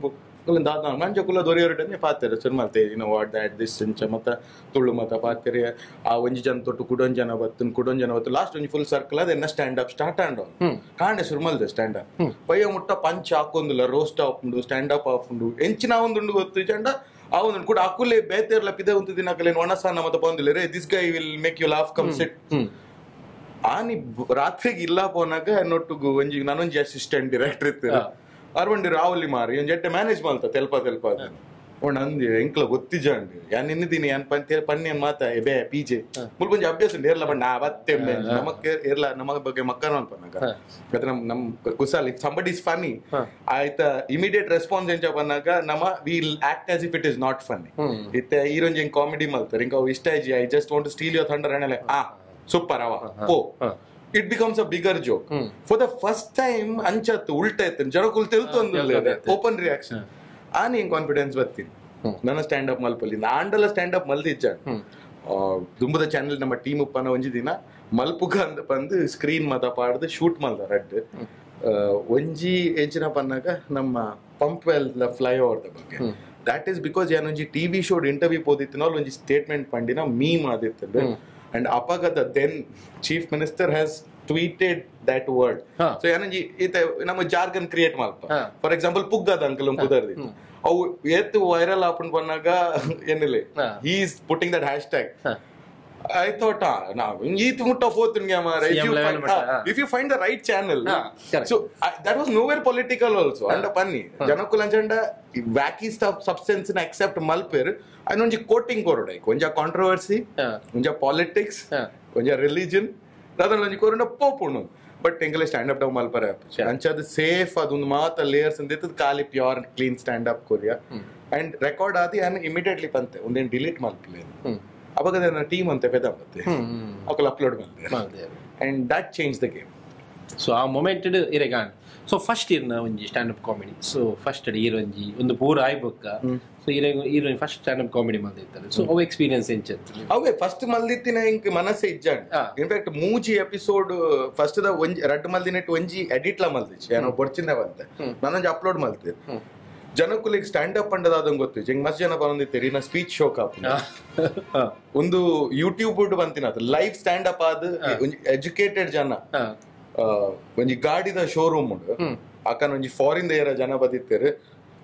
ಕುಲಂದ ದಾದ ಮಂಜ ಕುಲ ದೊರೆಯೋರಿಟನೆ ಪಾತೆರೆ. ಸುನ್ ಮಲ್ತೆ ಇನ್ನು ವಾಟ್ ದ್ಯಾಟ್ ದಿಸ್ ಇಂಚ ಮತ್ತ ತುಳು ಮತ ಪಾತೆರೆ. ಆ ಒಂಜಿ ಜನ ತೊಟ್ಟು ಕುಡೊಂಜ್ ಜನ ಬತ್ತನ್ ಕುಡೊಂಜ್ ಜನ ಬತ್ತು ಲಾಸ್ಟ್ ಒಂಜಿ ಫುಲ್ ಸರ್ಕಲ್ ಅದ ಎನ್ನ ಸ್ಟ್ಯಾಂಡ್ ಅಪ್ ಸ್ಟಾರ್ಟ್ ಆಂಡ್ ಕಾಣೆ ಸುರ್ಮಲ್ದೆ ಸ್ಟ್ಯಾಂಡ್ ಅಪ್ ಪಯ್ಯ ಮುಟ್ಟ ಪಂಚ್ ಹಾಕೊಂದಿಲ್ಲ ರೋಸ್ಟ್ ಆಪುಂಡು ಸ್ಟ್ಯಾಂಡ್ ಅಪ್ ಆಪುಂಡು ಎಂಚಿನ ಒಂದುಂಡು ಗೊತ್ತು ಚಂಡ? ಅವನು ಕೂಡ ಅಕುಲೆ ಬೇತೆರ್ಲ ಪಿದೆ ಒಂದು ದಿನ ಕಲೆ ಒಣಸಾನ ಮತ ಬಂದಿಲ್ಲ. ರೇ this guy will make you laugh come sit ಆನಿ ರಾತ್ರಿಗೆ ಇಲ್ಲ ಪೋನಾಗ ನೊಟ್ಟುಗು ಒಂಜಿ ನಾನೊಂಜಿ ಅಸಿಸ್ಟೆಂಟ್ ಡೈರೆಕ್ಟರ್ ಇತ್ತು ಅರ್ವಂಡಿ ರಾವಲಿ ಮಾರಿ ಒಂದು ಜಟ್ಟೆ ಮ್ಯಾನೇಜ್ ಮಲ್ತ ತೆಲ್ಪ ತೆಲ್ಪ ಒಂದು ಅಂದಿ ಎಂಕ್ಲ ಗೊತ್ತಿಜಂಡಿ ಯಾನ್ ಇನ್ನಿದ್ದೀನಿ ಯಾನ್ ಪಂತ ಪನ್ನೇನ್ ಮಾತ? ಎಬೆ ಪಿಜೆ ಮುಲ್ಕೊಂಜಿ ಅಭ್ಯಾಸ ಉಂಟು ಏರ್ಲ ಬಣ್ಣ ಅವತ್ತೆ ನಮಕ್ ಏರ್ಲ ನಮಗ ಬಗ್ಗೆ ಮಕ್ಕನ ಅನ್ಪನ್ನಾಗ ನಮ್ ನಮ್ ಕುಸಾಲ್ ಇಫ್ ಸಂಬಡಿ ಇಸ್ ಫನಿ ಆಯ್ತ ಇಮಿಡಿಯೇಟ್ ರೆಸ್ಪಾನ್ಸ್ ಎಂಚ ಬಂದಾಗ ನಮ will act as if it is not funny ಇತ್ತೆ ಈರೊಂಜಿ ಹಿಂಗ್ ಕಾಮಿಡಿ ಮಲ್ತಾರೆ ಇಂಕ ಇಷ್ಟ IG I just want to steal yo thunder ಅಣ್ಣ ಆ ಸೂಪರ್ ಅವ. ಪೋ it becomes a bigger joke for the first time ಅಂಚತ್ತು ಉಲ್ಟಾ ಇತ್ತು. ಜನಕುಲ್ ತಿಳ್ತೊಂದು ಓಪನ್ ರಿಯಾಕ್ಷನ್ ಆ ನೀನ್ ಕಾನ್ಫಿಡೆನ್ಸ್ ಬರ್ತೀನಿ? ನನ್ನ ಸ್ಟ್ಯಾಂಡ್ ಅಪ್ ಮಲ್ಪಲ್ಲಿ ನಾಂಡಲ ಸ್ಟ್ಯಾಂಡ್ ಅಪ್ ಮಲ್ದಿಜ್ಜ ದುಂಬದ ಚಾನೆಲ್ ನಮ್ಮ ಟೀಮ್ ಉಪ್ಪನ ಒಂಜಿ ದಿನ ಮಲ್ಪುಗ ಅಂತ ಬಂದು ಸ್ಕ್ರೀನ್ ಮತ ಪಾಡ್ದು ಶೂಟ್ ಮಲ್ದ ರಡ್ ಒಂಜಿ ಎಂಚಿನ ಪನ್ನಾಗ ನಮ್ಮ ಪಂಪ್ ವೆಲ್ ಫ್ಲೈ ಓವರ್ ದ ಬಗ್ಗೆ. ದಟ್ ಈಸ್ ಬಿಕಾಸ್ ಏನೊಂಜಿ ಟಿವಿ ಶೋಡ್ ಇಂಟರ್ವ್ಯೂ ಪೋದಿತ್ತಿನ ಒಂಜಿ ಸ್ಟೇಟ್ಮೆಂಟ್ ಪಂಡಿನ ಮೀಮ್ ಆದಿತ್ತಂದು and ಅಪಗದ then chief minister has tweeted that word ಹಾ. ಸೊ ಏನಂಜಿ ಈತ ನಮ್ಮ ಜಾರ್ಗನ್ ಕ್ರಿಯೇಟ್ ಮಲ್ಪ ಫಾರ್ ಎಕ್ಸಾಂಪಲ್ ಪುಗ್ಗದ ಅಂಕಲ್ ಕುದರ್ದಿ. ಅವು ಏತ್ ವೈರಲ್ ಆಪನ್ ಬಂದಾಗ ಏನಿಲ್ಲ. He. Is putting that hashtag ಹಾ. I thought, ah, now, ಈತ್ ಮುಟ್ಟ ಹೋತನ್ಗೆ ಮಾರ if CM you level find, ಮಟ್ಟ, ah, ಹಾ. if you find the right channel ಹಾ, correct. so I- that was nowhere political also ಅಂಡ ಪನ್ನಿ ಜನಕ್ಕುಲ್ ಅಂಚಂಡ ವ್ಯಾಕಿ ಸ್ಟಫ್ ಸಬ್ಸ್ಟೆನ್ಸ್ನ ಅಕ್ಸೆಪ್ಟ್ ಮಲ್ಪೇರ್ ಅದೊಂಜಿ ಕೋಟಿಂಗ್ ಕೊರಡೆ ಒಂಜ ಕಾಂಟ್ರವರ್ಸಿ ಹಾ. ಒಂಜ ಪಾಲಿಟಿಕ್ಸ್ ಹಾ. ಒಂಜ ರಿಲಿಜನ್ ಅದನ್ನ ಒಂಜಿ ಕೊರಡ ಪೋಪುಣು ಬಟ್ ಎಂಗಲೇ ಸ್ಟ್ಯಾಂಡ್ ಅಪ್ ಡೌನ್ ಮಲ್ಪರೆ ಅಂಚದ ಸೇಫ್ ಅದೊಂದು ಮಾತ ಲೇಯರ್ಸ್ ಅಂತ ಖಾಲಿ ಪ್ಯೂರ್ ಕ್ಲೀನ್ ಸ್ಟ್ಯಾಂಡ್ ಅಪ್ ಕೊರಿಯಾ ಅಂಡ್ ರೆಕಾರ್ಡ್ ಆದಿ ನಾನು ಇಮಿಡಿಯೇಟ್ಲಿ ಬಂತೆ ಒಂದೇನು ಡಿಲೀಟ್ ಮಲ್ಪಲೆ ಹ್ಮ್. ಅವಾಗ ನನ್ನ ಟೀಮ್ ಅಂತ ಪೆದ ಮತ್ತೆ ಹ್ಮ್. ಅಪ್ಲೋಡ್ ಬಂದೆ. ಮಾಡ್ದೆ. And that change the game so ಆ ಮೊಮೆಂಟ್ ಇರೆಗಾನ್ ಸೊ ಫಸ್ಟ್ ಇರ್ನ ಒಂಜಿ stand up comedy so first ಈರ್ ಒಂಜಿ ಒಂದು ಪೂರ ಆಯ್ಬೊಕ್ಕ? ಸೊ ಇರೆ ಈರ್ ಫಸ್ಟ್ ಸ್ಟ್ಯಾಂಡ್ ಅಪ್ ಕಾಮಿಡಿ ಮಲ್ದಿತ್ತಾರೆ ಸೊ ಅವು ಎಕ್ಸ್ಪೀರಿಯನ್ಸ್ ಎಂಚಿತ್ತು ಅವೇ ಫಸ್ಟ್ ಮಲ್ದಿತ್ತಿನ ಇಂಕ್ ಮನಸ್ಸೆ ಇಜ್ಜಾಂಡ್. ಇನ್ಫ್ಯಾಕ್ಟ್ ಮೂಜಿ ಎಪಿಸೋಡ್ ಫಸ್ಟ್ ದ ಒಂಜಿ ರಡ್ ಮಲ್ದಿನೆಟ್ ಒಂಜಿ ಎಡಿಟ್ಲ ಲ ಮಲ್ದಿಚ್ಚಿ ಏನೋ ಬೊಡ್ಚಿಂದ ಬಂತೆ. ನಾನೊಂಜಿ ಅಪ್ಲೋಡ್ ಮಲ್ತಿದ್ದೆ ಜನಕ್ಕುಲಿಗೆ ಸ್ಟ್ಯಾಂಡ್ ಅಪ್ ಅಂಡದಾದಂಗೆ ಗೊತ್ತು. ಹಿಂಗ್ ಮಸ್ತ್ ಜನ ಬಂದಿತ್ತೀರಿ ನಾ ಸ್ಪೀಚ್ ಶೋ ಕಾಪು ಒಂದು ಯೂಟ್ಯೂಬ್ ಬಂತಿನ ಅದು. ಲೈವ್ ಸ್ಟ್ಯಾಂಡ್ ಅಪ್ ಆದ್ ಒಂಜಿ ಎಜುಕೇಟೆಡ್ ಜನ. ಆ, ಒಂಜಿ ಗಾಡಿದ ಶೋರೂಮ್ ಉಂಡು. ಅಕ್ಕನ ಒಂಜಿ ಫಾರಿನ್ ಏರ ಜನ ಬದಿತ್ತೇರು.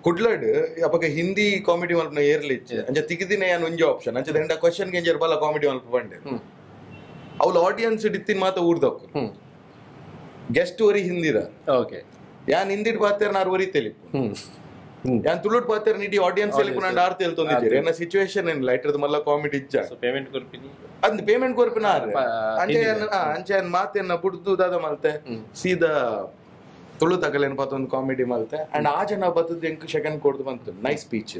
ಕುಡ್ಲಡ್ ಅಪಗ ಹಿಂದಿ ಕಾಮಿಡಿ ಮಲ್ಪ ಏರ್ಲಿ ಅಂಚ ತಿಗಿದಿನ ಏನು ಒಂಜಿ ಆಪ್ಷನ್ ಅಂಚೆ ಎಂಡ ಕ್ವಶನ್ಗೆ ಬಲ ಕಾಮಿಡಿ ಮಲ್ಪ ಬಂಡೆ ಅವ್ಲ ಆಡಿಯನ್ಸ್ ಇಡಿತ್ತಿನ ಮಾತ ಊರ್ದಕ್ಕು ಗೆಸ್ಟ್ ವರಿ ಹಿಂದಿದ. ಓಕೆ. ಯಾನ್ ಹಿಂದಿಡ್ ಬಾತೇರ್ ನಾರ್ ವರಿ ತೆಲಿಪು ಯಾನ್ ತುಳುಟ್ ಪಾತ್ರ ನೀಡಿ ಆಡಿಯನ್ಸ್ ಎಲಿಪು ನಂಡ ಆರ್ ತೇಲ್ತೊಂದಿದ್ದೀರಿ ಏನ ಸಿಚುವೇಶನ್ ಏನ್ ಲೈಟರ್ದ ಮಲ್ಲ ಕಾಮಿಡಿ ಇಜ್ಜ. ಸೊ ಪೇಮೆಂಟ್ ಕೊರ್ಪಿನಿ ಅಂದ್ ಪೇಮೆಂಟ್ ಕೊರ್ಪಿನ ಆರ್ ಅಂಚೆ ಅಂಚೆ ಏನ್ ಮಾತೇನ ಬುಡ್ದು ದಾದ ಮಲ್ತೆ. ಸೀದಾ ತುಳು ತಗಲೇನ್ ಪಾತ ಒಂದು ಕಾಮಿಡಿ ಮಲ್ತೆ. ಅಂಡ್ ಆ ಜನ ಬತ್ತದ ಎಂಕ್ ಸೆಕೆಂಡ್ ಕೊಡ್ದು ಬಂತು. ನೈಸ್ ಸ್ಪೀಚ್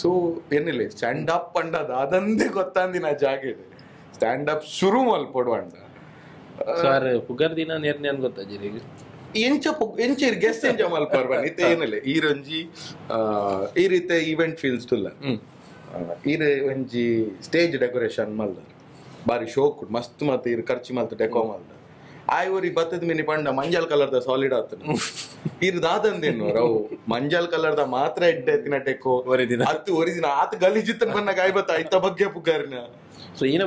ಸೊ ಏನಿಲ್ಲ ಸ್ಟ್ಯಾಂಡ್ ಅಪ್ ಅಂಡದ ಅದಂದೇ ಗೊತ್ತಾಂದಿನ ಜಾಗ ಇದೆ. ಸ್ಟ್ಯಾಂಡ್ ಅಪ್ ಶುರು ಮಲ್ಪೊಡುವಂಡ ಸರ್ ಪುಗರ್ ದಿನ ನೇರ್ನೆ ಅನ್ ಗೊತ್ತಾಜಿರಿಗೆ ಎಂಚ ಎಂಚ ಗೆಸ್ಟ್ ಎಂಚ ಮಲ್ಪಾರ್ ಬನ್ನಿ ಇತ್ತೆ ಏನಿಲ್ಲ. ಈ ರಂಜಿ ಆ, ಈ ರೀತಿ ಈವೆಂಟ್ ಫೀಲ್ಸ್ ಇಲ್ಲ ಈ ಒಂಜಿ ಸ್ಟೇಜ್ ಡೆಕೋರೇಷನ್ ಮಲ್ದ ಬಾರಿ ಶೋಕ್ ಮಸ್ತ್ ಮತ್ ಇರ್ ಖರ್ಚು ಮಲ್ತ ಡೆಕೋ ಮಲ್ದ. ಆಯ್ವರಿ ಬತ್ತದ ಮಿನಿ ಪಂಡ ಮಂಜಲ್ ಕಲರ್ದ ಸಾಲಿಡ್ ಆತನ ಇರ್ ದಾದಂದೇನು ಅವು ಮಂಜಲ್ ಕಲರ್ದ ಮಾತ್ರ ಎಡ್ಡೆ ಎತ್ತಿನ ಒರಿದಿನ. ಅತ್ತು ಒರಿದಿನ ಆತ ಗಲೀಜಿತ್ತನ್ ಬನ್ನ ಗಾಯ ಬತ್ತ ಐತ ಬಗ್ಗೆ ಪುಗಾರಿನ. ಸೊ ಏನು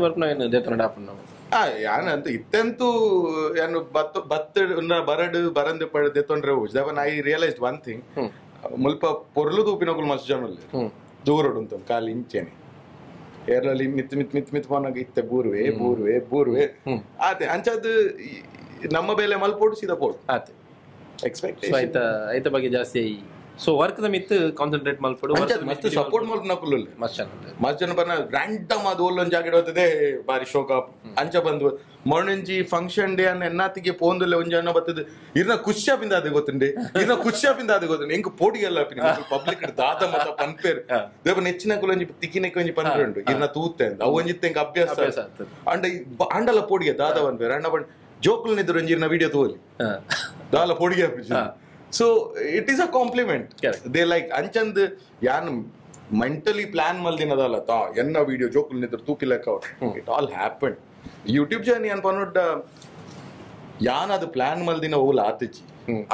ದೇತನ ಡಾಪನ್ ನಾವು? ಆ ಯಾನಂತ ಇತ್ತಂತೂ ಏನು ಬತ್ತ ಬತ್ತ ಬರಡ್ ಬರಂದು ಪಡೆದೆ ತೊಂದ್ರೆ ದವನ್ ಐ ರಿಯಲೈಸ್ಡ್ ಒನ್ ಥಿಂಗ್ ಮುಲ್ಪ ಪೊರ್ಲು ತೂಪಿನಕುಲ್ ಮಸ್ತ್ ಜನ ಹ್ಮ್. ದೂರಡು ಅಂತ ಕಾಲು ಇಂಚೆನೆ. ಏರ್ಲಲ್ಲಿ ಮಿತ್ ಮಿತ್ ಮಿತ್ ಮಿತ್ ಪೋನಾಗ ಇತ್ತೆ ಬೂರ್ವೆ ಬೂರ್ವೆ ಬೂರ್ವೆ. ಆತೆ ಅಂಚದ್ ನಮ್ಮ ಬೇಲೆ ಮಲ್ಪೋಡು ಸೀದಾ ಆತೆ. ಸೊ ಎಕ್ಸ್ಪೆಕ್ಟೇಷನ್ ಐತ ಐತ ಬಗ್ಗೆ ಜಾಸ್ತಿ ಸೊ ವರ್ಕ್ ದ ಮಿತ್ ಕಾನ್ಸಂಟ್ರೇಟ್ ಮಲ್ಪಡು ಮಸ್ತ್ ಸಪೋರ್ಟ್ ಮಲ್ಪ್ ನಕುಲ್ ಮಸ್ತ್ ಚೆನ್ನಾಗಿದೆ ಮಸ್ತ್ ಜನ ಬರ್ನ ರ್ಯಾಂಡಮ್ ಅದು ಒಲ್ಲೊಂದು ಜಾಗ ಇಡೋತದೆ ಬಾರಿ ಶೋಕ ಅಂಚ ಬಂದು ಮೊಣ್ಣಂಜಿ ಫಂಕ್ಷನ್ ಡೇ ಅನ್ನ ಎನ್ನಾತಿಗೆ ಪೋಂದಲ್ಲ ಒಂಜಿ ಅನ್ನ ಬರ್ತದೆ ಇರ್ನ ಖುಷಿಯಾಪಿಂದ ಅದೇ ಗೊತ್ತುಂಡೆ. ಇರ್ನ ಖುಷಿಯಾಪಿಂದ ಅದೇ ಗೊತ್ತುಂಡೆ. ಹೆಂಗ್ ಪೋಡಿಗೆಲ್ಲ ಪಬ್ಲಿಕ್ ದಾದ ಮತ ಪನ್ಪೇರ್ ದೇವ ನೆಚ್ಚಿನ ಕುಲೊಂಜಿ ತಿಕ್ಕಿನಕ್ಕೆ ಒಂಜಿ ಪನ್ಪೇರ್ ಉಂಟು. ಇರ್ನ ತೂತೆ ಅಂತ. ಅವು ಒಂಜಿತ್ತೆ ಹೆಂಗ್ ಅಭ್ಯಾಸ. ಅಂಡ ಅಂಡಲ ಪೋಡಿಗೆ ದಾದ ಪನ್ಪೇರ್ ಅಣ್ಣ ಬಂದ್ ಜೋಕುಲ್ ನಿದ್ರು ಒಂಜಿ ಇರ್ನ ವಿಡಿಯೋ ತೋಲಿ ದಾಲ ಪೋಡಿಗೆ ಪೊಡಿಗೆ so it is a compliment. They like ಅಂಚಂದ್ ಯಾನ್ ಮೆಂಟಲಿ ಪ್ಲಾನ್ ಮಲ್ದಿನದಲ್ಲ ತಾ ಎನ್ನ ವಿಡಿಯೋ ಜೋಕುಲ್ ನಿದ್ರ ತೂಕಿ ಲೆಕ್ಕ it all happen YouTube journey ಅನ್ ಪನ್ನೊಡ್ಡ ಯಾನ್ ಅದು ಪ್ಲಾನ್ ಮಲ್ದಿನ ಓಲ್ ಆತಿಚ್ಚಿ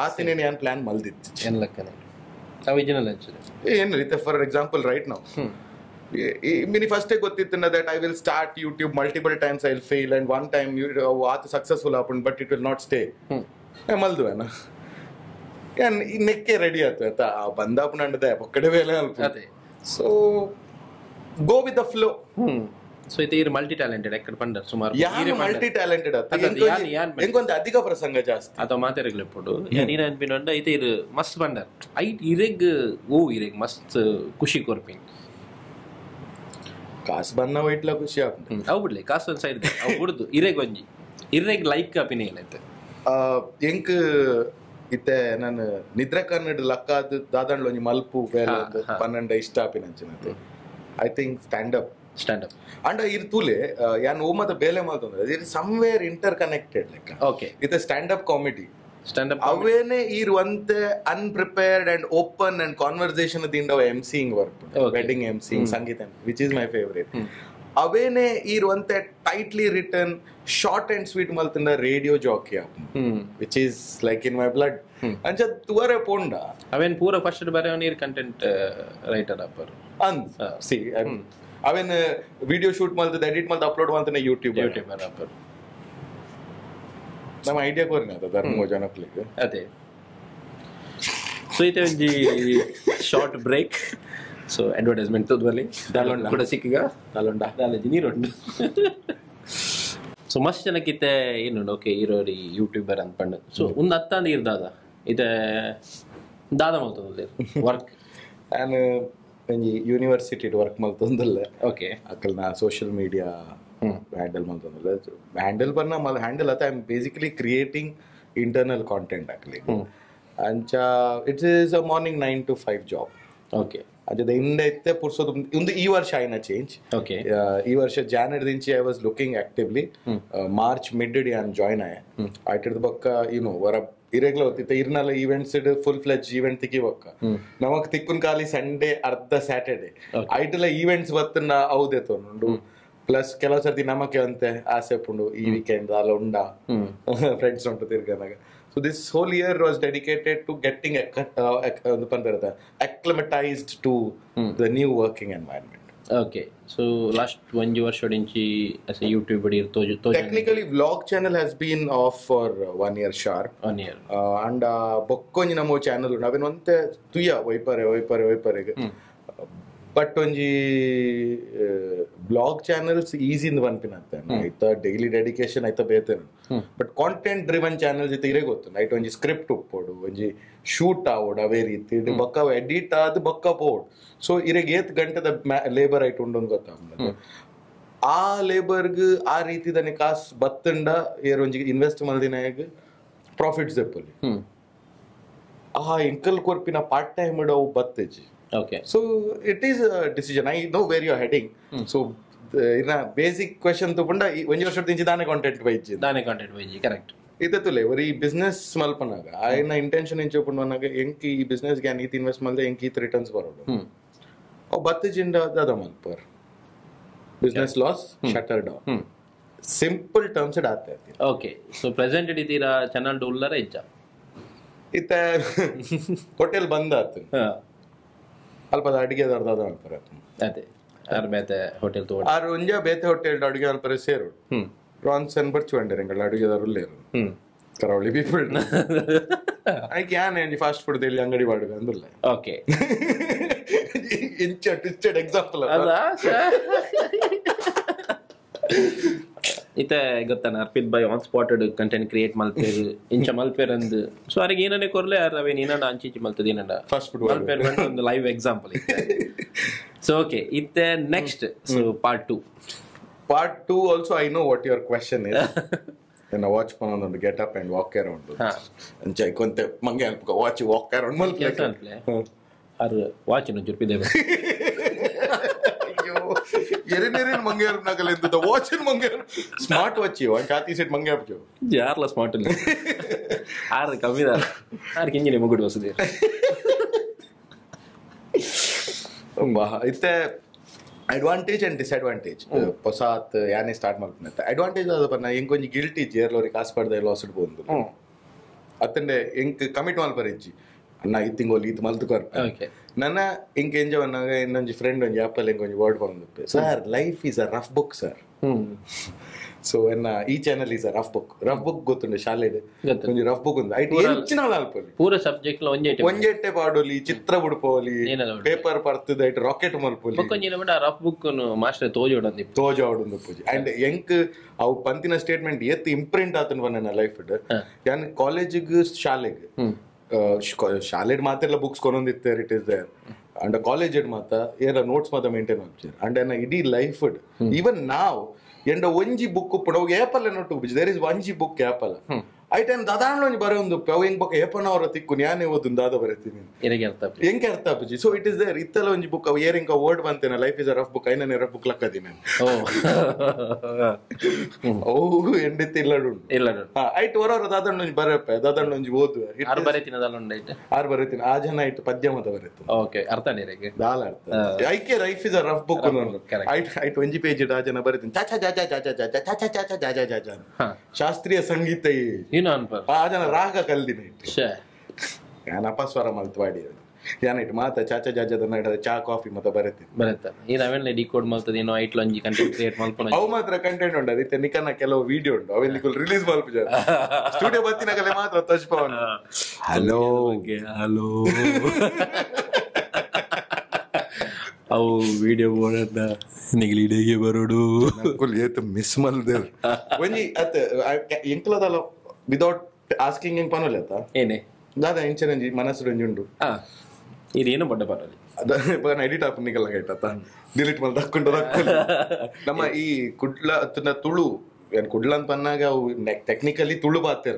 ಆತಿನೇನು ಯಾನ್ ಪ್ಲಾನ್ ಮಲ್ದಿತ್ತು. ಏನ್ ಲೆಕ್ಕನೆ? ಅನ್ಸುತ್ತೆ ಏನ್ ರೀತಿ ಫಾರ್ ಎಕ್ಸಾಂಪಲ್ ರೈಟ್ ನಾವು ಮಿನಿ ಫಸ್ಟೇ ಗೊತ್ತಿತ್ತು that I will start YouTube multiple times I will fail and one time ಆತ successful open but it will not stay ಮಲ್ದುವೆನಾ? ನೆಕ್ಕೆ ರೆಡಿ ಆಯ್ತು ಆ ಬಂದಾಪು ನಂಡದೆ ಒಕ್ಕಡೆ ವೇಲೆ ಅಲ್ಪ అదే so go with the flow so అయితే ఈ మల్టీ టాలెంటెడ్ ఎక్కడ పండారు సుమారు ಯಾರು ಮಲ್ಟಿ ಟ್ಯಾಲೆಂಟೆಡ್ ಅದ ಯಾನ್ ಯಾನ್ ಮಲ್ಟಿ- ಹೆಂಗೊಂದು ಪ್ರಸಂಗ ಜಾಸ್ತಿ. ಅದ ಮಾತಾಡಗಳು ಎಪ್ಪುಡು ನೀನ್ ಅನ್ಪಿನ ಐತೆ ಇರು ಮಸ್ತ್ ಬಂಡಾರ್. ಐಟ್ ಇರೆಗ್ ಓ ಇರೆಗ್ ಮಸ್ತ್ ಖುಷಿ ಕೊರ್ಪಿನ್. ಕಾಸು ಬನ್ನ ವೈಟ್ಲ ಖುಷಿ ಆಗ್ತದೆ ಅವು ಬಿಡ್ಲಿ ಕಾಸು ಒಂದ್ ಸೈಡ್ ಅವು ಬಿಡುದು ಇರೆಗ್ ಒಂಜಿ. ಇರೆಗ್ ಎಂಕ್ ಇತ್ತೆ ನಾನು ನಿದ್ರೆ ಕನ್ನಡ ಲಕ್ಕ ದಾದಂಡ್ಲ ಒಂಜಿ ಮಲ್ಪು ಬೇಲೆ ಒಂದು ಹಾ. ಪನ್ನಂಡ ಇಷ್ಟ ಆಪಿನಂಚಿನತೆ I think stand up stand up ಅಂಡ ಇರ್ ತೂಲೆ ಯಾನ್ ಓಮದ ಬೇಲೆ ಮಾತಂದ್ರೆ ಇರ್ ಸಮ್ವೇರ್ ಇಂಟರ್ ಕನೆಕ್ಟೆಡ್ ಲೆಕ್ಕ. ಓಕೆ ಇತ್ತೆ stand up comedy stand up ಅವೇನೆ ಇರುವಂತೆ unprepared and open and conversation ದಿಂದ emceeing work. Wedding emceeing sangeet which is my favourite ಅವೇನೆ ಇರುವಂತೆ tightly return short and sweet ಮಲ್ತಿಂದ radio jockey hmm which is like in my blood ಅಂಚ ತುವರೆ ಪೋಂಡ ಅವೇನ್ ಪೂರ first ಬರ ನೀರ್ ಕಂಟೆಂಟ್ ರೈಟರ್ ಅಪ್ಪರ್ ಅಂದ್ ಹಾ. ಸಿ ಅವೇನ್ ವಿಡಿಯೋ ಶೂಟ್ ಮಲ್ತದ ಎಡಿಟ್ ಮಲ್ತ ಅಪ್ಲೋಡ್ ಮಾಡ್ತಾನೆ ಯೂಟ್ಯೂಬ್ ಯೂಟ್ಯೂಬರ್ ಅಪ್ಪರ್ ನಮ್ಮ ಐಡಿಯಾ ಕೋರಿನ ಅದ ಧರ್ಮ ಜನಕ್ಲಿಗೆ ಅದೇ ಸೊ ಐತೆ ಒಂಜಿ ಶಾರ್ಟ್ ಬ್ರೇಕ್ ಸೊ ಅಡ್ವರ್ಟೈಸ್ಮೆಂಟ್ ತೋದ್ವಲ್ಲಿ ದಾಲೊಂಡ ಕೂಡ ಸಿಕ್ಕಿಗ? ಅಲ್ಲೊಂಡ ದಾಲಜಿ ನೀರುಂಡು ಸೊ ಮಸ್ತ್ ಜನಕ್ಕಿತ್ತೆ ಏನು ಓಕೆ ಇರೋರಿ ಯೂಟ್ಯೂಬರ್ ಅನ್ಪಂಡು ಸೊ ಒಂದು ಹತ್ತಾಂದು ದಾದ. ಇದೆ ದಾದ ಮಲ್ತದ ವರ್ಕ್ ನಾನು ಒಂಜಿ ಯೂನಿವರ್ಸಿಟಿ ವರ್ಕ್ ಮಲ್ತೊಂದಲ್ಲ ಓಕೆ ಅಕ್ಕಲ್ ನಾ ಸೋಷಿಯಲ್ ಮೀಡಿಯಾ ಹ್ಯಾಂಡಲ್ ಮಲ್ತೊಂದಲ್ಲ ಹ್ಯಾಂಡಲ್ ಬರ್ನ ಮಲ್ ಹ್ಯಾಂಡಲ್ ಅತ್ತ I am basically creating internal content ಆಕ್ಲಿ ಅಂಚ it's is a morning nine to five job okay ಅದೇ ಹಿಂದೆ ಇತ್ತೆ ಪುರ್ಸೋದು ಒಂದು ಈ ವರ್ಷ ಆಯ್ನ ಚೇಂಜ್ ಓಕೆ ಈ ವರ್ಷ genre ದಿಂಚಿ I was looking actively March mid D ಆನ್ ಜಾಯ್ನ್ ಆಯ. ಆಯ್ತಿಡ್ ಬೊಕ್ಕ ಏನು ವರ ಇರೆಗ್ಲ ಹೊತ್ತಿತ್ತ ಇರ್ನಲ್ಲ ಈವೆಂಟ್ಸ್ ಫುಲ್ ಫ್ಲೆಜ್ ಈವೆಂಟ್ ತಿಕ್ಕಿ ಬೊಕ್ಕ. ನಮಕ್ ತಿಕ್ಕುನ್ ಖಾಲಿ ಸಂಡೇ ಅರ್ಧ ಸ್ಯಾಟರ್ಡೆ ಐಟಲ್ಲ ಈವೆಂಟ್ಸ್ ಬತ್ತನ್ನ ಹೌದೇ ತೊಂಡು ಪ್ಲಸ್ ಕೆಲವು ಸರ್ತಿ ನಮಕ್ಕೆ ಅಂತೆ ಆಸೆ ಪುಂಡು ಈ ವೀಕೆಂಡ್ ಅಲ್ಲ ಉಂಡ. ಫ್ರೆಂಡ್ಸ್ ಉಂಟು ತಿರ್ಗನಾಗ So this whole year was dedicated to getting uh, uh acclimatized to mm. the new working environment. Okay so last ಒಂದು ವರ್ಷದಿಂಚಿ ಆಸ್ ಎ ಯೂಟ್ಯೂಬ್ ಬಡಿ ತೋಜು ತೋಜು technically vlog channel has been off for one year sharp one year and ಬೊಕ್ಕೊಂಜಿ ನಮ್ಮ channel ನಾವೇನು ಒಂತೆ ತುಯ್ಯ ವೈಪರೆ ವೈಪರೆ ವೈಪರೆಗೆ ಬಟ್ ಒಂಜಿ ಬ್ಲಾಗ್ ಚಾನೆಲ್ಸ್ ಈಸಿಂದ ಪನ್ಪಿನಂತೆ ಐತ ಡೈಲಿ ಡೆಡಿಕೇಶನ್ ಐತ ಬೇತೇನು. ಬಟ್ ಕಾಂಟೆಂಟ್ ಡ್ರಿವನ್ ಚಾನೆಲ್ ಜೊತೆ ಇರೇ ಗೊತ್ತು. ಐಟ್ ಒಂಜಿ ಸ್ಕ್ರಿಪ್ಟ್ ಉಪ್ಪೋಡು ಒಂಜಿ ಶೂಟ್ ಆವೋಡು ಅವೇ ರೀತಿ. ಬಕ್ಕ ಎಡಿಟ್ ಆದ್ ಬಕ್ಕ ಪೋಡು ಸೊ ಇರೆಗ್ ಏತ್ ಗಂಟೆದ ಲೇಬರ್ ಐಟ್ ಉಂಡು ಗೊತ್ತಾಗ ಆ ಲೇಬರ್ಗ್ ಆ ರೀತಿ ದನೆ ಕಾಸ್ ಬತ್ತಂಡ ಏರ್ ಒಂಜಿ ಇನ್ವೆಸ್ಟ್ ಮಲ್ದಿನಾಗ ಪ್ರಾಫಿಟ್ ದೆಪ್ಪಲಿ. ಹ್ಮ್. ಆ ಇಂಕಲ್ ಕೊರ್ಪಿನ ಪಾರ್ಟ್ ಟೈಮ್ ಇಡೋ ಬತ್ತೇಜಿ okay so it is decision I know where you heading so ಇನ್ನ ಬೇಸಿಕ್ ಕ್ವೆಶನ್ ತಗೊಂಡ ಒಂಜಿ ವರ್ಷ ತಿಂಚಿ ದಾನೆ ಕಾಂಟೆಂಟ್ ಬೈಜಿ ದಾನೆ ಕಾಂಟೆಂಟ್ ವೈಜಿ ಕರೆಕ್ಟ್ ಇತ್ತುಲೆ ಒರಿ ಬಿಸ್ನೆಸ್ ಮಲ್ಪನಾಗ. ಆಯ್ನ ಇಂಟೆನ್ಷನ್ ಇಂಚ ಅನ್ನಾಗ ಎಂಕಿ ಈ ಬಿಸ್ನೆಸ್ ಗ್ಯಾನ್ ಈತ್ ಇನ್ವೆಸ್ಟ್ ಮಲ್ದೆ ಎಂಕಿ ಈತ್ ರಿಟರ್ನ್ಸ್ ಬರೋದು. ಹ್ಮ್. ಅವು ಬತ್ತಜಿಂಡ ಅದ ಮಲ್ಪರ್. Business loss shutter down hmm. Simple terms ಆತ ಓಕೆ ಸೊ ಪ್ರೆಸೆಂಟ್ ಇದ್ದೀರಾ ಚಾನಲ್ ಡೋಲ್ಲರ ಇಜ್ಜ? ಇತ್ತ ಹೋಟೆಲ್ ಬಂದ್ ಆತು. ಅಲ್ಲಿ ಪದ ಅಡುಗೆದು ಅರ್ಧದ ಅನ್ಪರೆ ಅದೇ ಯಾರು ಬೇತೆ ಹೋಟೆಲ್ ತೋ ಆರು ಒಂಜ ಬೇತೆ ಹೋಟೆಲ್ ಅಡುಗೆ ಅನ್ಪರೆ ಸೇರು ರಾನ್ಸ್ ಅನ್ ಬರ್ಚುವಂಡರೆ ಎಂಗಳ ಅಡುಗೆದಾರಲ್ಲೇರು ಕರಾವಳಿ ಪೀಪಲ್ ಅದಕ್ಕೆ ಯಾನ್ ಫಾಸ್ಟ್ ಫುಡ್ ಇಲ್ಲಿ ಅಂಗಡಿ ಮಾಡುವ ಅಂದ್ರಲ್ಲ ಓಕೆ ಇಂಚ ಟಿಚ್ಚಡ್ ಎಕ್ಸಾಂಪಲ್ ಅಲ್ಲ ಇತ ಗೊತ್ತಾನ Arpit by on spotted content create ಮಲ್ಪೇರು ಇಂಚ ಮಲ್ಪೇರ್ ಅಂದ್. ಸೊ ಅವ್ರಿಗೆ ಏನನ್ನೇ ಕೊರ್ಲೆ ಅವೇನ್ ನೀನಂಡ ಅಂಚಿಂಚಿ ಮಲ್ತದ ಏನಂಡ ಫಸ್ಟ್ ಮಲ್ಪೇರ್ ಬಂದು ಒಂದು ಲೈವ್ ಎಕ್ಸಾಂಪಲ್ ಸೊ ಓಕೆ ಇತ್ತೆ next so part two part two also I know what your question is ನನ್ನ ವಾಚ್ ಒಂದು get up and walk around ಅಂಚ ಕೊಂತೆ ಮಂಗೆ ಅಲ್ಪ ವಾಚ್ ವಾಕ್ ಅರೌಂಡ್ ಮಲ್ಪೇರ್. ಅರ್ ವಾಚ್ನ ಜುರ್ಪಿದೆ. ಎರೆನೇರಿನ ಮಂಗೇರ್ ನಗಲ್ ಎಂತ ವಾಚಿನ ಮಂಗೇರ್ ಸ್ಮಾರ್ಟ್ ವಾಚ್ ಇವ ಚಾತಿ ಸೆಟ್ ಮಂಗೆ ಹಾಪ್ಚು ಯಾರ್ಲ ಸ್ಮಾರ್ಟ್ ಇಲ್ಲ ಆರ್ ಕಮ್ಮಿ ದಾರ ಆರ್ ಕಿಂಗಿನಿ ಮುಗುಡು ವಸದಿ ಇತ್ತೆ ಅಡ್ವಾಂಟೇಜ್ ಅಂಡ್ ಡಿಸ್ಅಡ್ವಾಂಟೇಜ್ ಹೊಸಾತ್ ಯಾನೇ ಸ್ಟಾರ್ಟ್ ಮಾಡ್ಕೊಂಡಂತ ಅಡ್ವಾಂಟೇಜ್ ಅದಪ್ಪ ನಾ ಹೆಂಗೆ ಕೊಂಚ ಗಿಲ್ಟಿ ಜೇರ್ಲ ಅವ್ರಿಗೆ ಕಾಸು ಪಡೆದ ಎಲ್ಲ ಹೊಸಡ್ ಬಂದು ಅತ್ತಂಡೆ ಹೆಂಗೆ ಕಮಿಟ್ ಮಾಲ್ ಪರಿಚಿ ಅಣ್ಣ ಇತ್ತಿಂಗ್ ಹೋಲಿ ಇದು ಮಲ್ತು ಕರ್ ನನ್ನ ಇಂಕ ಎಂಜವನ್ನಾಗ ಇನ್ನೊಂದು ಫ್ರೆಂಡ್ ಒಂಜಿ ಆಪಲ್ ಒಂದು ವರ್ಡ್ ಬಂದು sir. Life is a rough book sir so ಎನ್ನ ಈ channel is a rough book rough book ಗೊತ್ತುಂಡು ಶಾಲೆಡ್ ಒಂದು ರಫ್ ಬುಕ್ ಉಂದು ಐಟ್ ಹೆಚ್ಚಿನ ಅಲ್ಪಲಿ ಪೂರ ಸಬ್ಜೆಕ್ಟ್ ಲ ಒಂಜೆ ಒಂಜೆಟ್ಟೆ ಪಾಡೋಲಿ ಚಿತ್ರ ಬುಡ್ಪೋಲಿ? ಪೇಪರ್ ಪರ್ತದ ಐಟ್ ರಾಕೆಟ್ ಮಲ್ಪೋಲಿ. ಬಿಡ ರಫ್ ಬುಕ್ ಮಾಸ್ಟರ್ ತೋಜೋಡಂದಿ ತೋಜ ಆಡುಂದು ಪೂಜೆ. ಅಂಡ್ ಎಂಕ್ ಅವು ಪಂತಿನ ಸ್ಟೇಟ್ಮೆಂಟ್ ಎತ್ ಇಂಪ್ರಿಂಟ್ ಆತನ್ ನನ್ನ ಲೈಫ್ ಯಾನ್ ಕಾಲೇಜಿಗೆ ಶಾಲೆಗ್. ಶಾಲೆಡ್ ಮಾತೆಲ್ಲ books ಕೊನೊಂದಿತ್ತೆ it is there and college ಮಾತ ಏರ ನೋಟ್ಸ್ ಮಾತ ಮೇಂಟೈನ್ ಮಾಡ್ತಾರೆ ಅಂಡ್ ಎನ್ನ ಇಡೀ ಲೈಫ್ ಈವನ್ ನಾವ್ ಎಂಡ ಒಂಜಿ ಬುಕ್ ಪುಡ ಏಪಲ್ ನೋಟು ದೇರ್ ಇಸ್ ಒಂಜಿ ಬುಕ್ ಏಪಲ್ ಏನ್ ದಾದಾಂಡ್ಲ ಒಂಜಿ ಬರೋ ಒಂದು ಪೆವ ಹೆಂಗ್ ಬೊಕ್ಕ ಏಪನ ಅವರ ತಿಕ್ಕು ಯಾನೆ ಓದು ದಾದ ಬರೀತೀನಿ ಇರಗೆ ಅರ್ಥ ಹೆಂಗೆ ಅರ್ಥ ಅಪ್ಪಜಿ ಸೊ ಇಟ್ ಇಸ್ ದೇರ್ ಇತ್ತಲ್ಲ ಒಂಜಿ ಬುಕ್ ಅವ್ ಇಂಕ word ಬಂತೇನೆ life is a rough book ಐನ ರಫ್ ಬುಕ್ ಲಕ್ಕದಿನ ಓ ಎಂಡಿತ್ ಇಲ್ಲಡು ಇಲ್ಲ ನೋಡು ಐಟ್ ಹೊರವ್ರ ದಾದಣ್ಣ ಒಂಜಿ ಬರಪ್ಪ ದಾದಣ್ಣ ಒಂಜಿ ಓದು ಆರು ಬರೀತಿನದಲ್ಲ ಐಟ್ ಆರ್ ಬರೀತೀನಿ ಆ ಜನ ಐಟ್ ಪದ್ಯ ಮತ ಬರೀತೀನಿ ಓಕೆ ಅರ್ಥ ನೀರಿಗೆ ದಾಲ ಅರ್ಥ ಐಕೆ life is a rough book. It it ಒಂಜಿ ಪೇಜ್ ಆ ಜನ ಬರೀತೀನಿ ಚಾಚಾ ಚಾಚಾ ಚಾಚಾ ಚಾಚಾ ಚಾಚಾ ಚಾಚಾ ಚಾಚಾ ಚಾಚಾ ಶಾಸ್ತ್ರೀಯ ಸಂಗೀತ ಜನ ರಾಗ ಕಲ್ದಿನ ಇಟ್ಟು ಶೇ ನಾನು ಅಪಸ್ವರ ಮಲ್ತು ಮಾಡಿ ಇಟ್ ಮಾತ ಚಾಚಾ ಜಾಜದ ನಡ ಚಾ ಕಾಫಿ ಮತ್ತೆ ಬರುತ್ತೆ. ಬರುತ್ತೆ ಇದು ಅವೆಲ್ಲ ಡಿಕೋಡ್ ಮಾಡ್ತದೆ ಏನೋ ಐಟ್ಲ ಒಂಜಿ ಕಂಟೆಂಟ್ ಕ್ರಿಯೇಟ್ ಮಾಡ್ಕೊಂಡು ಅವು ಮಾತ್ರ ಕಂಟೆಂಟ್ ಉಂಟು. ಅದಕ್ಕೆ ನಿಕನ ಕೆಲವು ವಿಡಿಯೋ ಉಂಟು. ಅವೆಲ್ಲ ರಿಲೀಸ್ ಮಾಡ್ಬಿಜ ಸ್ಟುಡಿಯೋ ಬತ್ತಿನಾಗಲೇ ಮಾತ್ರ ತಜ್ಪವನ್ ಹಲೋ ಹಲೋ ಅವು ವಿಡಿಯೋ ಬೋರ್ಡ್ ನಿಗಲಿಡೆಗೆ ಬರೋಡು. ಕುಲ್ ಏತು ಮಿಸ್ ಮಲ್ದೇವ್. ಒಂಜಿ ಅತ್ ಎಂಕ್ಲದಲ್ಲ ವಿದೌಟ್ ಆಸ್ಕಿಂಗ್ ಹೆಂಗ್ ಪನೋಲೆ ಅತ್ತ ಏನೇ ದಾದ ಇಂಚನಂಜಿ ಮನಸ್ಸು ಒಂಜಿ ಉಂಡು ಹಾ ಇದೇನು ಬಡ್ಡ ಬರಲಿ ಅದ ಎಡಿಟ್ ಆಪ್ ನಿಗಲ್ಲ ಆಯ್ತತ್ತ ಡಿಲೀಟ್ ಮಾಡಿ ತಕ್ಕೊಂಡು ನಮ್ಮ ಈ ಕುಡ್ಲ ಅತ್ತನ ತುಳು ಏನ್ ಕುಡ್ಲಂತ ಬಂದಾಗ ಪನ್ನಾಗ ಅವು ಟೆಕ್ನಿಕಲಿ ತುಳು ಬಾತಿರ್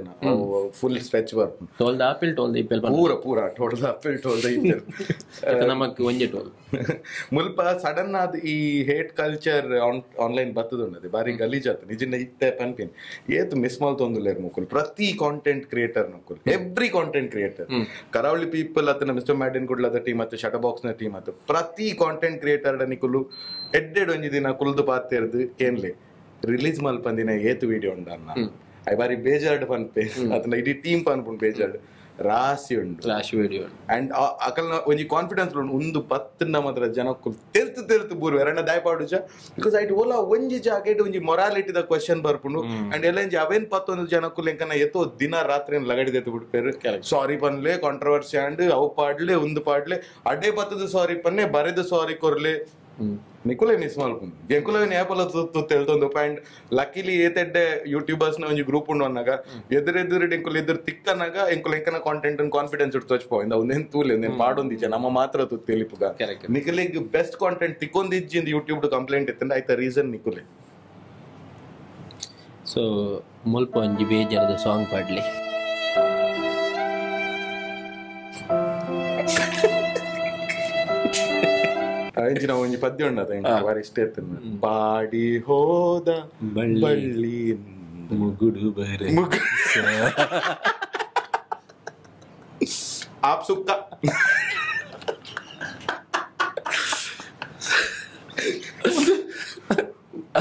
ಫುಲ್ ಸ್ಟ್ರೆಚ್ ಬರ್ತು ಟೋಲ್ದ ಆಪಿಲ್ ಟೋಲ್ದ ಇಪ್ಪಲ್ ಪೂರ ಪೂರ. ಪೂರ ಆಪಿಲ್ ಅಪ್ಪಲ್ ಟೋಟಲ್ ನಮಕ್ ಒಂಜೆ ಟೋಲ್ ಮುಲ್ಪ ಸಡನ್ ಆದ್ ಈ ಹೇಟ್ ಕಲ್ಚರ್ ಆನ್ಲೈನ್ ಬತ್ತದುಂಡದೆ ಬಾರಿ ಗಲೀಜ್ ಆತ. ನಿಜನ ಇತ್ತೆ ಪನ್ಪಿನ್. ಏತ್ ಮಿಸ್ ಮಾಲ್ ತೊಂದುಲೇರ್ ಮುಕುಲ್. ಪ್ರತಿ content creator Nakul. Every content creator Karavali people ಅತ್ತ ಮಿಸ್ಟರ್ ಮ್ಯಾಡಿನ್ ಕುಡ್ಲದ ಟೀಮ್ ಅತ್ತ ಶಟ ಬಾಕ್ಸ್ನ ಟೀಮ್ ಅತ್ತ ಪ್ರತಿ ಕಾಂಟೆಂಟ್ ಕ್ರಿಯೇಟರ್ ನಿಕುಲು ಎಡ್ಡೆಡ್ ಒಂಜಿ ದಿನ ಕುಲ್ದು ಪಾತಿರ್ದು ಕೇನ್ಲೆ ರಿಲೀಸ್ ಮಲ್ಪಂದಿನ ಏತು ವಿಡಿಯೋ ಉಂಡ ಐ ಬಾರಿ ಬೇಜಾರ್ಡ್ ಪನ್ಪೆ ಅದನ್ನ ಇಡೀ ಟೀಮ್ ಪನ್ಪುಂಡು ಬೇಜಾರ್ಡ್. ರಾಶಿ ಉಂಡು. ರಾಶಿ ವಿಡಿಯೋ ಅಂಡ್ ಅಕಲ್ನ ಒಂಜಿ ಕಾನ್ಫಿಡೆನ್ಸ್ ಉಂಡು ಒಂದು ಪತ್ತಿನ ಮಾತ್ರ ಜನಕ್ಕೂ ತೆರ್ತು ತೆರ್ತು ಬೂರು ಎರಡ ದಾಯಪಾಡುಜ ಬಿಕಾಸ್ ಐಟ್ ಓಲ ಒಂಜಿ ಜಾಕೆಟ್ ಒಂಜಿ ಮೊರಾಲಿಟಿ ದ ಕ್ವಶನ್ ಬರ್ಪುಂಡು. ಅಂಡ್ ಎಲ್ಲ ಒಂಜಿ ಅವೇನ್ ಪತ್ತೊಂದು ಜನಕ್ಕೂ ಲೆಂಕನ ಎತ್ತೋ ದಿನ ರಾತ್ರಿ ಲಗಡಿ ಎತ್ತು ಬಿಡ್ಪೇರು ಸಾರಿ ಪನ್ಲೆ ಕಾಂಟ್ರವರ್ಸಿ ಅಂಡ್ ಅವು ಪಾಡ್ಲೆ ಒಂದು ಪಾಡ್ಲೆ. ಅಡ್ಡೆ ಪತ್ತದ ಸಾರಿ ಪನ್ನೆ ಬರೆದು ಸಾರಿ ಕೊರ್ಲೆ. ನಿಕುಲೆ ಮಿಸ್ ಮಾಡ್ಕೊಂಡು? ಎಂಕುಲವೇನು ಆ್ಯಪಲ್ಲ ತುತ್ತು ತೆಳ್ತೊಂದು? ಅಂಡ್ ಲಕ್ಕಿಲಿ ಏತೆಡ್ಡೆ ಯೂಟ್ಯೂಬರ್ಸ್ನ ಒಂಜಿ ಗ್ರೂಪ್ ಉಂಡು ಅನ್ನಾಗ. ಎದುರೆದುರು ಎಂಕುಲ್ ಎದುರು ತಿಕ್ಕನಾಗ ಎಂಕುಲ್ ಎಂಕನ ಕಾಂಟೆಂಟ್ ಕಾನ್ಫಿಡೆನ್ಸ್ ಇಟ್ಟು ತೋಚ್ಪೋಯಿಂದ ಒಂದೇನ್ ತೂಲೆ ಒಂದೇನ್ ಪಾಡೊಂದಿಜ್ಜೆ ನಮ್ಮ ಮಾತ್ರ ತುತ್ತು ತಿಳಿಪುಗ. ನಿಕುಲಿಗ್ ಬೆಸ್ಟ್ ಕಾಂಟೆಂಟ್ ತಿಕ್ಕೊಂದಿಜ್ಜಿಂದ ಯೂಟ್ಯೂಬ್ ಕಂಪ್ಲೇಂಟ್ ಇತ್ತಂದ್ರೆ ಆಯ್ತಾ ರೀಸನ್ ನಿಕುಲೆ ಸೊ ಮುಲ್ಪ ಒಂಜಿ ಬೇಜಾರದ ಸಾಂಗ್ ಪಾಡ್ಲಿ. ಅಂಚಿನ ಒಂಜಿ ಪದ್ಯ ಉಂಡದ ಬಾರಿ ಇಷ್ಟ ಇತ್ತು ಪಾಡಿ ಹೋದ ಬಳ್ಳಿ. ಬಳ್ಳಿ ಮುಗುಡು ಬರೆ. ಮುಗ್ ಆಪ್ ಸುಕ್ಕ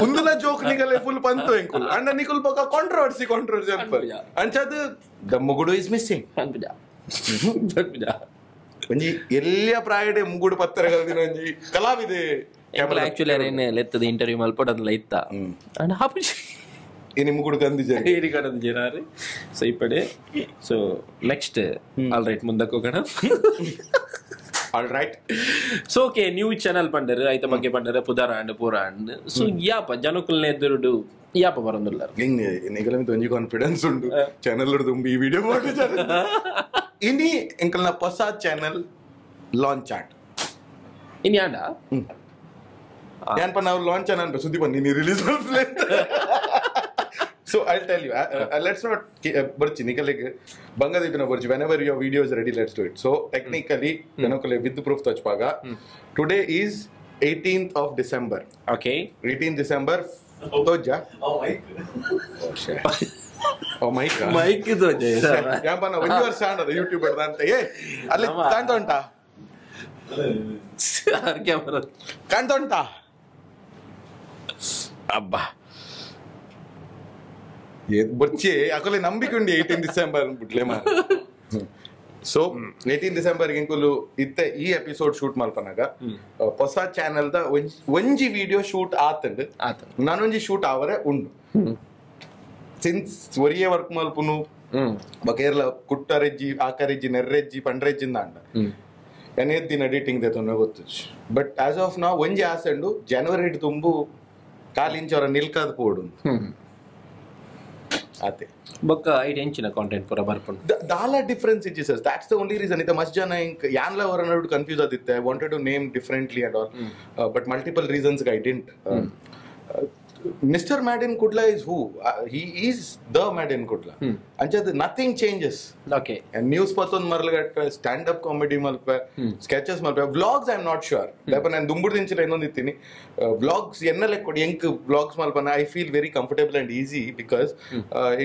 ಉಂದುಲ ಜೋಕ್ ನಿಗಲೆ ಫುಲ್ ಪಂತು ಎಂಕುಲ್ ಅಂಡ ನಿಕುಲ್ ಪಕ್ಕ ಕಾಂಟ್ರವರ್ಸಿ ಕಾಂಟ್ರವರ್ಸಿ ಅಂತ. ಅಂಚದು ದ ಮುಗುಡು ಇಸ್ ಮಿಸ್ಸಿಂಗ್ ಅನ್ಪುಜ ಅನ್ಪುಜ ಒಂಜಿ ಎಲ್ಲಿಯ ಪ್ರಾಯಡೆ ಮುಗುಡು ಪತ್ತರ ದಿನ ಒಂಜಿ ಕಲಾವಿದೆ. ಆಕ್ಚುಲಿ ಅರೇನೆ ಲೆತ್ತದ ಇಂಟರ್ವ್ಯೂ ಮಲ್ಪಡದಲ್ಲ ಇತ್ತ. ಅಂಡ್ ಹಾಪುಜಿ ಇನಿ ಮುಗುಡು ಕಂದ್ ಏರಿ ಕಡದ ಜಿರಾರಿ ಸೊ ಇಪ್ಪಡೆ ಸೊ ನೆಕ್ಸ್ಟ್ ಆಲ್ ರೈಟ್ ಮುಂದಕ್ಕೆ ಹೋಗೋಣ all right so okay new channel ಪಂಡರು ಐತ ಬಗ್ಗೆ ಪಂಡರು ಪುದಾರ ಅಂಡ್ ಪೂರ ಅಂಡ್. ಸೊ ಯಾಪ ಜನಕುಲ್ನೆ ಎದುರುಡು ಯಾಪ ಬರೋದಿಲ್ಲ? ನಿಗಲ ಒಂಜಿ ಕಾನ್ಫಿಡೆನ್ಸ್ ಉಂಟು. ಚಾನೆಲ್ ತುಂಬಿ ಈ ವಿಡಿಯೋ ಮಾಡಿ ಇನಿ ಎಂಕಲ್ನ ಹೊಸ ಚಾನೆಲ್ ಲಾಂಚ್ ಆಟ್ ಇನ್ ಯಾಂಡ ಏನ್ಪ ನಾವು ಲಾಂಚ್ ಅನ್ನ ಸುದ್ದಿ ಬಂದು ನೀನು ರಿಲೀಸ್ ಮಾಡ್ತಲೇ so I tell you let's not ಬರ್ಚಿ ನಿಕಲಿಗೆ ಬಂಗದೀಪಿನ ಬರ್ಚಿ whenever your videos ready let's do it so technically ಜನಕಲೆ with proof ತಚ್ಪಾಗ today is eighteenth of December okay eighteen December ತೋಜಾ Oh, Mike. O mic mic ಇದು ಯಾಪ ನಾ ಒಂದು ವರ್ಷ and YouTube ಅಂತ. ಏ ಅಲ್ಲಿ ಕಾಣ್ತಾ ಉಂಟಾ? ಕ್ಯಾಮರಾ ಕಾಣ್ತಾ ಉಂಟಾ? ಅಬ್ಬಾ. ಬರ್ಚಿ ಅಕಲೆ ನಂಬಿಕೆ ಉಂಡಿ ಏಯ್ಟೀನ್ ಡಿಸೆಂಬರ್ ಬಿಟ್ಲೆ ಮಾ ಸೊ ಏಯ್ಟೀನ್ ಡಿಸೆಂಬರ್ ಇಂಕುಲು ಇತ್ತೆ ಈ ಎಪಿಸೋಡ್ ಶೂಟ್ ಮಲ್ಪನಾಗ ಹೊಸ ಚಾನೆಲ್ ದ ಒಂಜಿ ಒಂಜಿ ವಿಡಿಯೋ ಶೂಟ್ ಆತಂಡ್ ಆತ ನಾನೊಂಜಿ ಶೂಟ್ ಆವರೆ ಉಂಡು. ಸಿನ್ಸ್ ಒರಿಯೇ ವರ್ಕ್ ಮಲ್ಪುನು ಹ್ಮ್ ಬಕೇರ್ಲ ಕುಟ್ಟರೆಜ್ಜಿ ಆಕರೆಜ್ಜಿ ನೆರ್ರೆಜ್ಜಿ ಪಂಡ್ರೆಜ್ಜಿಂದ ಅಂಡ ಹ್ಮ್ ಎನೇದ್ ದಿನ ಎಡಿಟಿಂಗ್ ದೇತೊಂದು ಗೊತ್ತು ಬಟ್ ಆಸ್ ಆಫ್ ನಾ ಒಂಜಿ ಆಸೆಂಡು ಜನವರಿ ತುಂಬು ಕಾಲಿಂಚವರ ನಿಲ್ಕದ್ ಪೋಡು ಹ್ಮ್ ಆತೆ ಬೊಕ್ಕ ಐಟ್ ಹೆಂಚಿನ ಕಾಂಟೆಂಟ್ ಪೂರ ಬರ್ಪುಂಡು ದ- ದಾಲ ಡಿಫರೆನ್ಸ್ ಇಜ್ಜಿ sir that's the only reason ಇತ್ತ ಮಸ್ಟ್ ಜನ ಇಂಕ್ ಯಾನ್ಲ ಅವರ ನಡು confuse ಆದಿತ್ತೆ wanted to name differently and all but multiple reasons I didn't mister made in Kudla is who he is the made in Kudla Hmm. ಅಂಚದ್ nothing changes okay news ಪತ್ತೊಂದು ಮರ್ಲಗಟ್ಟ stand up comedy ಮಲ್ಪೆ sketches Malpe vlogs I am not sure ದಯಪ ನಾನು ದುಂಬುಡ್ ದಿಂಚಿನ ಇನ್ನೊಂದು ಇತ್ತೀನಿ vlogs ಎನ್ನಲೆ ಕೊಡಿ ಎಂಕ್ vlogs ಮಲ್ಪನ I feel very comfortable and easy because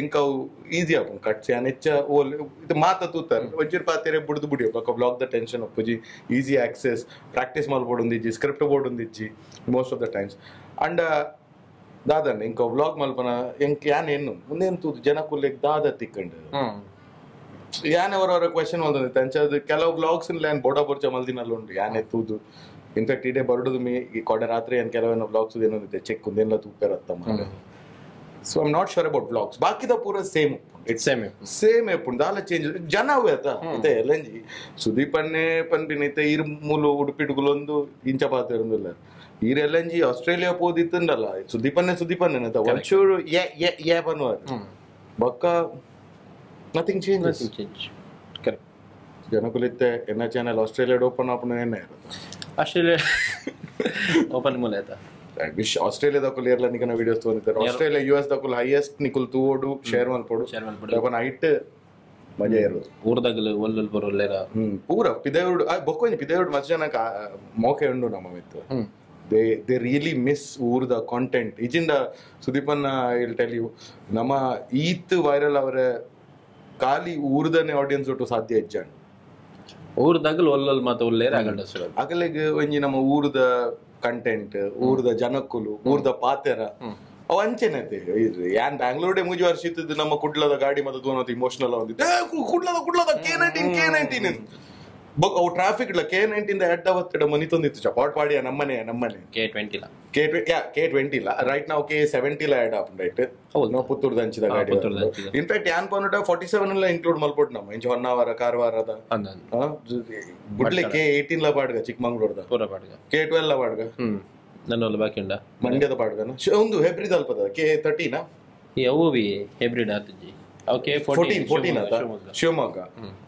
ಎಂಕ್ ಅವು ಈಸಿ ಆಪನ್ ಕಟ್ಸಿ ಅನೆಚ್ಚ ಓಲ್ ಇದು ಮಾತ ತೂತಾರ ಒಂಚೂರು ಪಾತೆರೆ ಬುಡ್ದು ಬುಡಿ ಬಕ್ಕ ವ್ಲಾಗ್ ದ ಟೆನ್ಷನ್ ಒಪ್ಪುಜಿ ಈಸಿ ಆಕ್ಸೆಸ್ ಪ್ರಾಕ್ಟೀಸ್ ಮಲ್ಬೋಡ್ ಒಂದಿಜ್ಜಿ script board ಒಂದಿಜ್ಜಿ most of the times and ದಾದನ್ ಇಂಕ ವ್ಲಾಗ್ ಮಲ್ಪನ ಎಂಕ್ ಯಾನ್ ಏನು ಮುಂದೇನ್ ತೂದು ಜನ ಕುಲ್ಲೆಗ್ ದಾದ ತಿಕ್ಕಂಡು? ಯಾನ್ ಅವರವರ ಕ್ವೆಶನ್ ಮಲ್ತಂದೆ ತಂಚದು ಕೆಲವು ಬ್ಲಾಗ್ಸ್ ಲ್ಯಾನ್ ಬೋಡ ಬೊರ್ಚ ಮಲ್ದಿನಲ್ಲಿ ಉಂಡು ಯಾನ್ ಎತ್ತುದು? ಇನ್ಫ್ಯಾಕ್ಟ್ ಇಡೇ ಬರಡುದು ಮೇ ಈ ಕೊಡೆ ರಾತ್ರಿ ಏನ್ ಕೆಲವೇನೋ ಬ್ಲಾಗ್ಸ್ ಏನೊಂದಿದೆ ಚೆಕ್ ಒಂದೆಲ್ಲ ತೂಪೆರತ್ತ so I'm not sure about blogs ಬಾಕಿದ ಪೂರ ಸೇಮ್ ಇಟ್ ಸೇಮ್ ಸೇಮ್ ಎಪ್ಪುಂಡು ದಾಲ ಚೇಂಜ್ ಜನ ಅವೇತ ಇತ್ತೆ ಎಲ್ಲಂಜಿ ಸುದೀಪ್ ಅನ್ನೆ ಇತ್ತೆ ಇರ್ ಮೂಲು ಉಡುಪಿಡುಗುಲೊಂದು ಇಂಚ ಪಾತ್ರ ಇರಂದಿಲ್ಲ. ಈರ್ ಎಲ್ಲಂಜಿ ಆಸ್ಟ್ರೇಲಿಯಾ ಪೋದಿತ್ತಂಡಲ್ಲ ಸುದೀಪನ್ನೆ ಸುದೀಪನ್ನೆ ಅಂತ ಒಂಚೂರು ಯೆ ಯೆ ಏ ಬನ್ನುವಾರು. ಬೊಕ್ಕ ನಥಿಂಗ್ ಚೇಂಜಸ್ ಚೇಂಜ್ ಕರೆಕ್ಟ್ ಜನಕುಲಿತ್ತೆ ಎನ್ನ ಚಾನೆಲ್ ಆಸ್ಟ್ರೇಲಿಯಾ ಓಪನ್ ಆಪನ್ ಏನೇ ಆಸ್ಟ್ರೇಲಿಯಾ ಓಪನ್ ಮೂಲ ಆಯ್ತಾ? ವಿಶ್ ಆಸ್ಟ್ರೇಲಿಯಾ ದಕ್ಕುಲು ಏರ್ಲ ನಿಕನ ವಿಡಿಯೋಸ್ ತೋನಿದ್ದಾರೆ ಆಸ್ಟ್ರೇಲಿಯಾ ಯು ಎಸ್ ದಕ್ಕುಲು ಹೈಯೆಸ್ಟ್ ನಿಕುಲ್ ತೂವೋಡು ಶೇರ್ ಮಲ್ಪೋಡು ಶೇರ್ ಮಲ್ಪೋಡು ಅವನ ಹೈಟ್ ಮಜಾ ಇರೋದು. ಊರ್ದಾಗಲು ಒಲ್ಲಲ್ ಬರೋಲ್ಲೇರ? ಹ್ಮ್. ಪೂರ ಪಿದೇವುಡು ಬೊಕ್ಕೊಂಜಿ ಪಿದೇವ್ಡು ಮಸ್ತ್ ಜನಕ್ಕೆ ಮೋಕೆ ಉಂಡು ನಮ್ಮ ಮಿತ್ತು ಹ್ಮ್. ದೇ ದೇ ರಿಯಲಿ ಮಿಸ್ ಊರ್ ದ ಕಾಂಟೆಂಟ್ ಇಜಿಂದ ಸುದೀಪನ್ನ ಇಲ್ ಟೆಲ್ ಯು ನಮ್ಮ ಈತ್ ವೈರಲ್ ಅವರ ಖಾಲಿ ಊರ್ದನೆ ಆಡಿಯನ್ಸ್ ಒಟ್ಟು ಸಾಧ್ಯ ಇಜ್ಜಾಂಡ್ ಊರ್ದಾಗಲ್ ಒಲ್ಲಲ್ ಮಾತ ಸುರ ಅಗಲೆಗ್ ಒಂಜಿ ನಮ್ಮ ಊರ್ದ ಕಂಟೆಂಟ್ ಊರ್ದ ಜನಕ್ಕುಲು ಊರ್ದ ಪಾತೆರ ಅವ್ ಅಂಚೆನತೆ ಯಾನ್ ಬ್ಯಾಂಗ್ಳೂರ್ಡೆ ಮುಜಿ ವರ್ಷ ಇತ್ತಿದ್ದು ನಮ್ಮ ಕುಡ್ಲದ ಗಾಡಿ ಮತ್ತೆ ಇಮೋಷನಲ್ ಒಂದಿತ್ತು ಕುಡ್ಲದ ಕುಡ್ಲದ ಕೆ ನೈನ್ಟೀನ್ ಕೆ ನೈನ್ಟೀನ್ ಅವು ಟ್ರಾಫಿಕ್ ಇಲ್ಲ. ಕೆ ನೈನ್ಟೀನ್ ಎಡ್ಡ ಒತ್ತಡ ಮನಿ ತಂದಿತ್ತು. ಚಪಾಟ್ ಪಾಡಿಯ? ನಮ್ಮನೆ ನಮ್ಮನೆ. ಕೆ ಟ್ವೆಂಟಿ ಇಲ್ಲ. ಕೆ ಯಾ ಕೆ ಟ್ವೆಂಟಿ ಇಲ್ಲ. ರೈಟ್ ನಾವು ಕೆ ಸೆವೆಂಟಿ ಲ ಎಡ್ ಆಪ್ ರೈಟ್ ಹೌದು. ನಾವು ಪುತ್ತೂರ್ದ ದಂಚಿದ ಗಾಡಿ. ಇನ್ಫ್ಯಾಕ್ಟ್ ಯಾನ್ ಪನ್ನುಟ ಫಾರ್ಟಿ ಸೆವೆನ್ ಎಲ್ಲ ಇನ್ಕ್ಲೂಡ್ ಮಲ್ಪೊಟ್ಟು ನಮ್ಮ. ಇಂಚ ಹೊನ್ನಾವರ ಕಾರವಾರದ. ಗುಡ್ಲೆ ಕೆ ಏಯ್ಟೀನ್ ಲ ಪಾಡ್ಗ ಚಿಕ್ಕಮಂಗ್ಳೂರ್ದ. ಪೂರ ಪಾಡ್ಗ. ಕೆ ಟ್ವೆಲ್ ಲ ಪಾಡ್ಗ. ನನ್ನ ಬಾಕಿ ಉಂಡ ಮಂಡ್ಯದ ಪಾಡ್ಗನ. ಒಂದು ಹೆಬ್ರಿದ ಅಲ್ಪದ? ಕೆ ತರ್ಟೀನಾ ಯಾವ ಹೆಬ್ರಿಡ್ ಆತಜ್ಜಿ. ಅವು ಕೆ ಫೋರ್ಟೀನ್ ಫೋರ್ಟೀನ್ ಆತ ಶಿವಮೊಗ್ಗ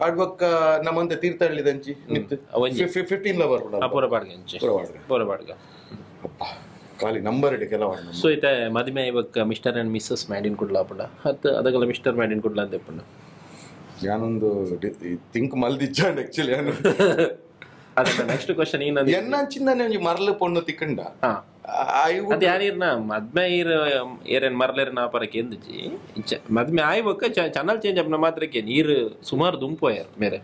ಅಡ್ವಕ್ಕ ನಮ್ಮಂತೆ ತೀರ್ಥಹಳ್ಳಿದಂಚಿ ನಿತ್ತು ಅವಂಜಿ. ಫಿಫ್ಟೀನ್ ಲ ಬರ್ಬಿಡ ಪೂರ ಪಾಡ್ಗ ಅಂಚೆ ಪೂರ ಪಾಡ್ಗ ಪೂರ ಪಾಡ್ಗ ಖಾಲಿ ನಂಬರ್ ಇಡಿ ಕೆಲವ ಸೊ ಐತೆ ಮದುವೆ ಇವಾಗ ಮಿಸ್ಟರ್ ಅಂಡ್ ಮಿಸ್ಸಸ್ ಮ್ಯಾಡಿನ್ ಕುಡ್ಲ ಪುಡ ಹತ್ತು ಅದಕ್ಕೆಲ್ಲ ಮಿಸ್ಟರ್ ಮ್ಯಾಡಿನ್ ಕುಡ್ಲ ಅಂತ ಪುಣ್ಣ ഞാനൊന്ന് തിങ്ക് മൽദിച്ചാണ്ട് ആക്ച്വലി ഞാൻ ಅದಕ್ಕೆ ನೆಕ್ಸ್ಟ್ ಕ್ವಶನ್ ಏನಂದ್ರೆ ಎನ್ನಂಚಿಂದ ನೀವು ಮರಳು ಪೊಣ್ಣು ತಿಕ್ಕಂಡ ಹಾ ಐ ಅದು ಯಾರಿರ್ನ? ಮದ್ಮೆ ಇರ ಏರೇನ್ ಮರ್ಲೇರ ನಾ ಪರಕ್ಕೆ ಎಂದಿಜಿ ಚ- ಮದ್ಮೆ ಆಯ್ಬೇಕ ಚಾನಲ್ ಚೇಂಜ್ ಅಪ್ನ ಮಾತ್ರಕ್ಕೆ ನೀರು ಸುಮಾರು ದುಂಪೋಯರ್ ಮೇರೆ.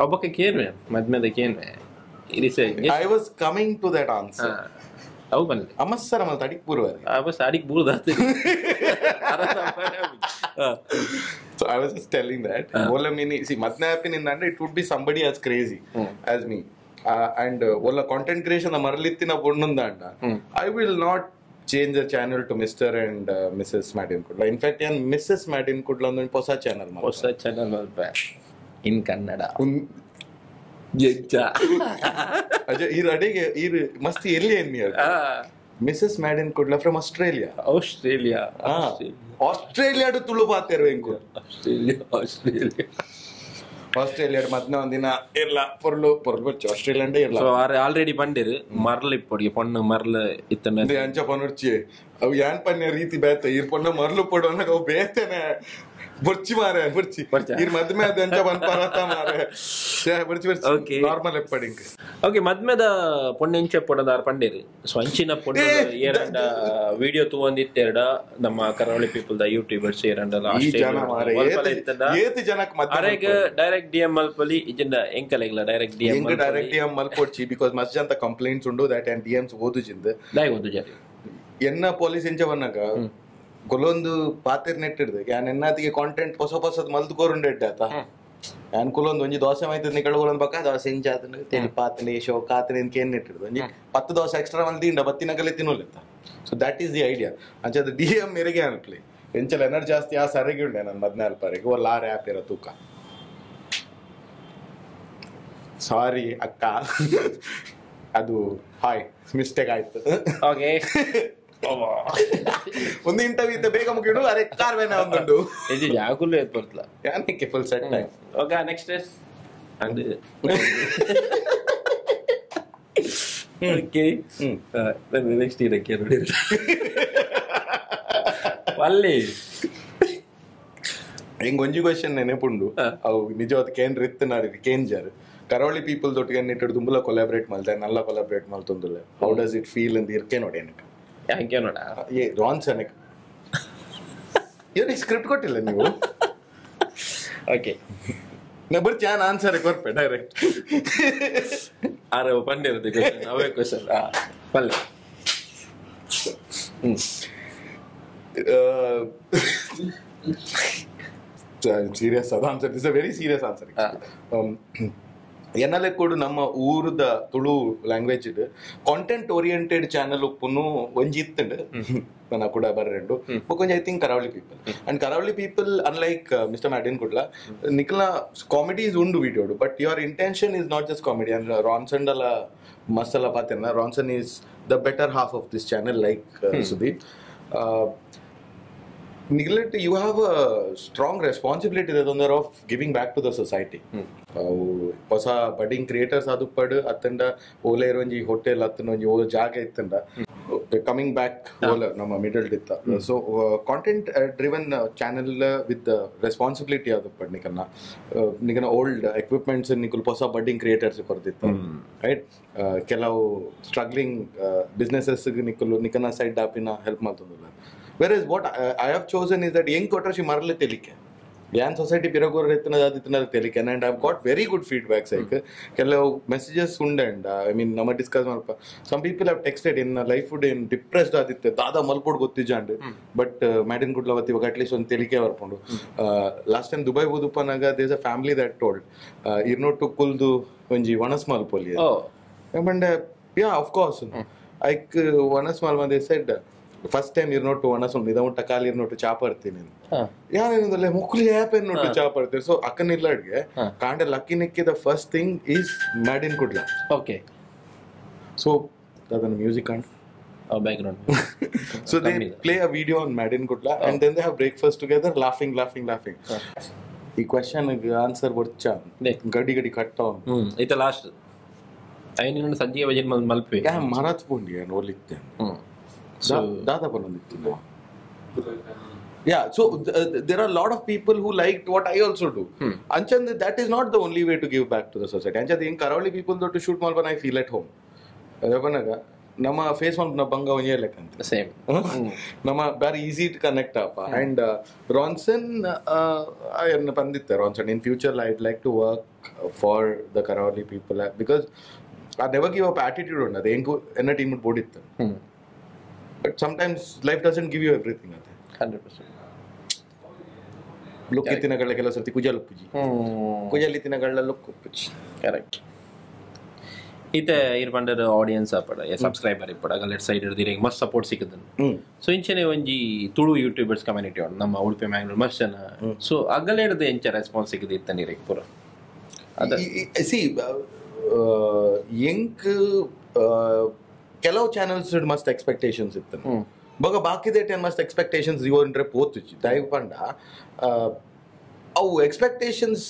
ಒಬ್ಬಕ್ಕೆ ಕೇನ್ವೆ ಮದ್ಮೆದ ಕೇನ್ವೆ ಇರಿಸೆ I was coming to that answer ಅವು ಬಂದಿದೆ. ಅಮಸ್ಸರ ಮಲ್ ತಡಿಕ್ ಪೂರ್ವರಿ ಆ ಬಸ್ ಅಡಿಗೆ ಬೂರ್ದಾತಿ. So I was just telling that. Ola mini see Madna happen in that it would be somebody as crazy as me. And ಒಲ್ಲ content creation ಮರಳಿತ್ತಿನ ಬುಣ್ಣಂದಾಂಡ I will not change the channel to mister and missus mad in Kudla in fact ಏನ್ missus ಮಾಡಿನ್ Kudla ಅಂದ್ರೆ ಹೊಸ channel ಹೊಸ channel ಇನ್ ಕನ್ನಡ. ಅಡಿಗೆ ಈ ಮಸ್ತಿ ಎಲ್ಲಿ ಏನ್ missus made in Kudla from Australia Tulu ಪಾತೆ ಇರ್ಬೇಕು. ಆಸ್ಟ್ರೇಲಿಯಾ ಆಸ್ಟ್ರೇಲಿಯಾ ಆಸ್ಟ್ರೇಲಿಯಾ ಮದ್ನ ಒಂದಿನ ಇರ್ಲ ಪೊರ್ಲು ಪೊರ್ಲು ಬಚ್ಚು ಆಸ್ಟ್ರೇಲಿಯಾ ಅಂಡೇ ಇರ್ಲ ಸೊ ಆಲ್ರೆಡಿ ಬಂದಿರು ಮರ್ಲ್ ಇಪ್ಪೊಡಿ ಪೊಣ್ಣು ಮರ್ಲ್ ಇತ್ತನ ಅಂದೆ ಅಂಚ ಪನರ್ಚಿ ಅವು ಯಾನ್ ಪನ್ಯ ರೀತಿ ಬೇತ ಇರ್ ಪೊಣ್ಣ ಮರ್ಲು ಪೊಡು ಅನ್ನಕ ಅವು ಬೇತೇನೆ ಬುರ್ಚಿ ಮಾರೆ ಬುರ್ಚಿ. ಈ ಮದ್ಮೆ ಅದ ಅಂಚ ಬಂದ್ ಪರಾತ ಬುರ್ಚಿ ಬುರ್ಚಿ. Okay. ನಾರ್ಮಲ್ ಎಪ್ಪಡಿಂಗ್ ಓಕೆ ಮದ್ಮೆದ ಪೊಣ್ಣೆಂಚೆ ಪೊಡದಾರ ಪಂಡೇರಿ. ಸ್ವಂಚಿನ ಪೊಣ್ಣೆ ಪೊಣ್ಣ ಏರಂಡ ವಿಡಿಯೋ ತೂವಂದಿತ್ತೆರಡ ನಮ್ಮ ಕರಾವಳಿ ಪೀಪಲ್ ದ ಯೂಟ್ಯೂಬರ್ಸ್ ಏರಂಡ ಲಾಸ್ಟ್ ಜನ ಮಾರೆ ಏತ್- ಏತ್ ಜನಕ್ ಮದ್ಮೆ ಅರೆಗ ಡೈರೆಕ್ಟ್ ಡಿಎಂ ಮಲ್ಪಲಿ ಇಜಿಂದ ಎಂಕಲೆಗ್ಲ ಡೈರೆಕ್ಟ್ ಡಿಎಂ ಹೆಂಗ್ ಡೈರೆಕ್ಟ್ ಎಂ ಮಲ್ಪೊಡ್ಚಿ ಬಿಕಾಸ್ ಮಸ್ತ್ ಅಂತ ಕಂಪ್ಲೇಂಟ್ಸ್ ಉಂಡು ದಟ್ ಅಂಡ್ ಡಿಎಂಸ್ ಓದು ಜಿಂದ. ದೈ ಓದು ಜಾರಿ ಎನ್ನ ಪೊಲೀಸ್ ಇಂಚ ಬನ್ನಗ ಕೊಲೊಂದು ಪಾತೆರ್ ನೆಟ್ಟಿಡ್ದು. ಯಾನ್ ಎನ್ನಾತಿಗೆ ಕಾಂಟೆಂಟ್ ಹೊಸ ಹೊಸದ್ ಮಲ್ದು ಕೋರುಂಡೆ ಇಟ್ಟಾತ ಯಾನ್ ಕುಲೊಂದು ಒಂಜಿ ದೋಸೆ ಮೈತದ ನಿಕಳ್ಗೊಳೊಂದು ಬಕ್ಕ ದೋಸೆ ಇಂಚ ಆತನ ತೆಲಿ ಪಾತನೆ ಶೋ ಕಾತನೆ ಅಂತ ಕೇನ್ ನೆಟ್ಟಿಡ್ದು. ಒಂಜಿ ಪತ್ತು ದೋಸೆ ಎಕ್ಸ್ಟ್ರಾ ಮಲ್ದಿ ಇಂಡ ಬತ್ತಿನಗಲೆ ತಿನ್ನೋಲೆತ್ತ so that is the idea ಅಂಚದ D M ಮೇರೆಗೆ ಅನ್ಪ್ಲಿ. ಎಂಚಲ್ ಎನರ್ಜಿ ಜಾಸ್ತಿ ಆ ಸರಿಗೆ ಉಂಡೆ ನಾನು ಮದ್ನಾಲ್ ಪರಿಗೆ ಒಲ್ಲ ಆರ್ ಆ್ಯಪ್ ಇರೋ ತೂಕ. ಸಾರಿ ಅಕ್ಕ. ಅದು ಹಾಯ್ ಮಿಸ್ಟೇಕ್ ಆಯ್ತು. ಓಕೆ ಒಂದು ಇಂಟರ್ವ್ಯೂ ಇದ್ದ ಬೇಗ ಮುಗಿಡು ಅರೆ ಕಾರ್ವೇನ ಒಂದುಂಡು ಇದು ಎತ್ ಬರ್ತಲ ಯಾನಕ್ಕೆ ಫುಲ್ ಸೆಟ್ ಆಯ್ತು okay. Next and okay next ಇದಕ್ಕೆ ನೋಡಿ ಅಲ್ಲಿ ಹೆಂಗ್ ಒಂಜಿ ಕ್ವಶನ್ ನೆನಪುಂಡು. ಅವು ನಿಜವಾದ ಕೇನ್ ಇತ್ತನಾರಿ ಕೇಂಜರ್ ಕರಾವಳಿ ಪೀಪಲ್ ದೊಟ್ಟಿಗೆ ನಿಟ್ಟಿಡು ದುಂಬುಲ ಕೊಲಾಬ್ರೇಟ್ ಮಾಡ್ತಾರೆ ನಲ್ಲ ಕೊಲಾಬ್ರೇಟ್ ಮಲ್ತೊಂದುಲ್ಲ ಹೌ ಡಸ್ ಇಟ್ ಫೀಲ್ ಅಂತ ಇರ್ಕೆ ನೋಡಿ ಏನಕ್ಕೆ ಯಾಕೆ ನೋಡ ಏ ರಾನ್ಸ್ ಏನಕ್ಕೆ ಏನಿಗೆ ಸ್ಕ್ರಿಪ್ಟ್ ಕೊಟ್ಟಿಲ್ಲ ನೀವು? ಓಕೆ ನಾ ಬರ್ತಿ ಯಾನ್ ಆನ್ಸರ್ ಕೊರ್ಪೆ ಡೈರೆಕ್ಟ್ ಆರ ಪಂಡಿರುತ್ತೆ ಕ್ವಶನ್ ಅವೇ ಕ್ವಶನ್ ಪಲ್ಲೆ ಹ್ಮ್. ಸೀರಿಯಸ್ ಅದು answer is a very serious answer ಎನ್ನಲೆ ಕೂಡ ನಮ್ಮ ಊರದ Tulu language content oriented channel ಉಪ್ಪುನು ಒಂಜಿ ಇತ್ತಂಡ್ ನನ್ನ ಕೂಡ ಬರ್ರೆಂಡು ಕೊಂಚ I think Karavali people and Karavali people unlike mister made in Kudla comedy comedies ಉಂಡು ವಿಡಿಯೋಡು but your intention is not just comedy ಅಂದ್ರೆ ರಾನ್ಸನ್ ಅಲ್ಲ ಮಸ್ತ್ ಪಾತೆನ Ranson is the better half of this channel like Sudeep Niglet, you have a strong responsibility of giving back to the society ಹೊಸ budding creators ಅದು ಪಡ್ ಅತ್ತಂಡ ಓಲೆ ಇರೋಂಜಿ hotel ಅತ್ತನ ಒಂಜಿ ಓ ಜಾಗ ಇತ್ತಂಡ. ಕಮಿಂಗ್ ಬ್ಯಾಕ್ ಓಲ ನಮ್ಮ ಮಿಡಲ್ ಇತ್ತ so content driven channel with responsibility ಅದು ಪಡ್ ನಿಕನ್ನ ನಿಕನ ಓಲ್ಡ್ ಎಕ್ವಿಪ್ಮೆಂಟ್ಸ್ ನಿಕುಲ್ ಹೊಸ ಬಡ್ಡಿಂಗ್ ಕ್ರಿಯೇಟರ್ಸ್ ಕೊಡ್ತಿತ್ತು. ರೈಟ್ ಕೆಲವು ಸ್ಟ್ರಗ್ಲಿಂಗ್ ಬಿಸ್ನೆಸಸ್ ನಿಕುಲು ನಿಕನ ಸೈಡ್ ಆಪಿನ help ಮಾಡ್ತದಲ್ಲ. Is what I have chosen is that ಹೆಂಗ್ ಕೊಟ್ರೆ ಶಿ ಮರಲೆ ತೆಲಿಕೆ ಯಾನ್ ಸೊಸೈಟಿ ಪಿರಗೋರ್ ಅದು ಅದಿತ್ತಿನ ತೆಲಿಕೆ and I got very good feedbacks ಸೈಕ್ ಕೆಲವು ಮೆಸೇಜಸ್ ಉಂಡೆಂಡ್ ಐ ಮೀನ್ ನಮ್ಮ discuss ಮಾಡ್ಪ some people have texted in life food in depressed ಆದಿತ್ತೆ ದಾದ ಮಲ್ಪೋಡ್ ಗೊತ್ತಿಜಾಂಡ್ ಬಟ್ ಮ್ಯಾಡಿನ್ ಗುಡ್ಲ ಅವತ್ತು ಇವಾಗ ಅಟ್ಲೀಸ್ಟ್ ಒಂದು ತೆಲಿಕೆ ಬರ್ಕೊಂಡು last time Dubai ಹೋದಪ್ಪನಾಗ there's a family that told ಇರ್ನೊಟ್ಟು ಕುಲ್ದು ಒಂಜಿ ವನಸ್ ಮಲ್ಪೊಲಿ ಓ ಯಾ ಅಫ್ಕೋರ್ಸ್ ಐಕ್ of course. ಮಂದಿ uh, one ಟೈಮ್ one, ನೋಟು said, uh, ಟಕಾಲಿ time ನೋಟು a to ಚಾಪರ್ತೀನಿ ಯಾರೇನಂದ್ರೆ ಮುಕ್ಲಿ ಆ್ಯಪ್ ಏನು ನೋಟ್ಟು ಚಾಪರ್ತೀರಿ ಸೊ ಅಕ್ಕನ ಇಲ್ಲಾಡ್ಗೆ ಕಾಂಡ lucky ನಿಕ್ಕಿದ first thing is made in Kudla okay so ಅದನ್ನು music ಕಾಂಡ್ background so they play a video on made in Kudla and then they have breakfast together laughing laughing laughing ಈ question answer ಬರ್ಚ. ಗಡಿ ಗಡಿ ಕಟ್ಟ ಹ್ಮ್. ಐತ last ಐನಿನ ಸಂಜೆ ವಜನ್ ಮಲ್ ಮಲ್ಪೆ ಮರತ್ ಪುಂಡಿ ನೋಡ್ಲಿಕ್ಕೆ ಹ್ಮ್. ದಾದಾ ಬಂದಿತ್ತು Yeah, so th- uh, there are a lot of people who liked what I also do. Anchand, that is not the only way to give back to the society. Anchand, in Karawali people though to shoot more when I feel at home. ಅದಪ್ಪನಾಗ face face ಒಂದು ಬಂಗ ಒಂಜೇ ಲೆಕ್ಕಂತ same ನಮ್ಮ to easy to connect ಅಪ್ಪ and Ranson ಎನ್ನ ಬಂದಿತ್ತೆ Ranson in future I'd like to work for the the people because a never give up attitude ಉಂಡು ಅದು ಹೆಂಗು ಎನ್ನ ಟೀಮ್ ಬೋಡಿತ್ತು ಹ್ಮ್ but life life give you you Hundred percent. Hundred percent ಲುಕ್ಕಿ ತಿನ್ನಗಳ ಕೆಲವು ಸರ್ತಿ ಕುಜ. ಲುಪ್ಪುಜಿ ಹ್ಮ್ ಕುಜಲಿ ತಿನ್ನಗಳ ಲುಕ್ಕು ಕರೆಕ್ಟ್ ಈತೆ ಇರ್ಪಂಡರ್ ಆಡಿಯನ್ಸ್ ಆಪಡ ಸಬ್ಸ್ಕ್ರೈಬರ್ ಇಪ್ಪಡ ಲೆಟ್ ಸೈಡ್ ಹಿಡ್ದಿರ ಮಸ್ತ್ ಸಪೋರ್ಟ್ ಸಿಕ್ಕದನ್ ಹ್ಮ್. ಸೊ ಇಂಚನೆ ಒಂಜಿ ತುಳು ಯೂಟ್ಯೂಬರ್ಸ್ ಕಮ್ಯುನಿಟಿ ಉಂಡು ನಮ್ಮ ಉಡುಪಿ ಮ್ಯಾಂಗ್ಳೂರ್ ಮಸ್ತ್ ಜನ. ಸೊ ಅಗಲೇಡ್ ಹಿಡ್ದು ಎಂಚ ರೆಸ್ಪಾನ್ಸ್ ಸಿಕ್ಕದ ಇತ್ತ ನೀರಿಗೆ ಪೂರ. ಅದ. ಸಿ ಎಂಕ್ ಕೆಲವು ಚಾನೆಲ್ಸ್ ಮಸ್ತ್ ಎಕ್ಸ್ಪೆಕ್ಟೇಷನ್ಸ್ ಇತ್ತು ಬಗ ಬಾಕಿದೆ ಟೆನ್ ಮಸ್ತ್ ಎಕ್ಸ್ಪೆಕ್ಟೇಷನ್ಸ್ ಇವನ್ರೆ ಪೋತು ದಯವು ಪಂಡ ಅವು expectations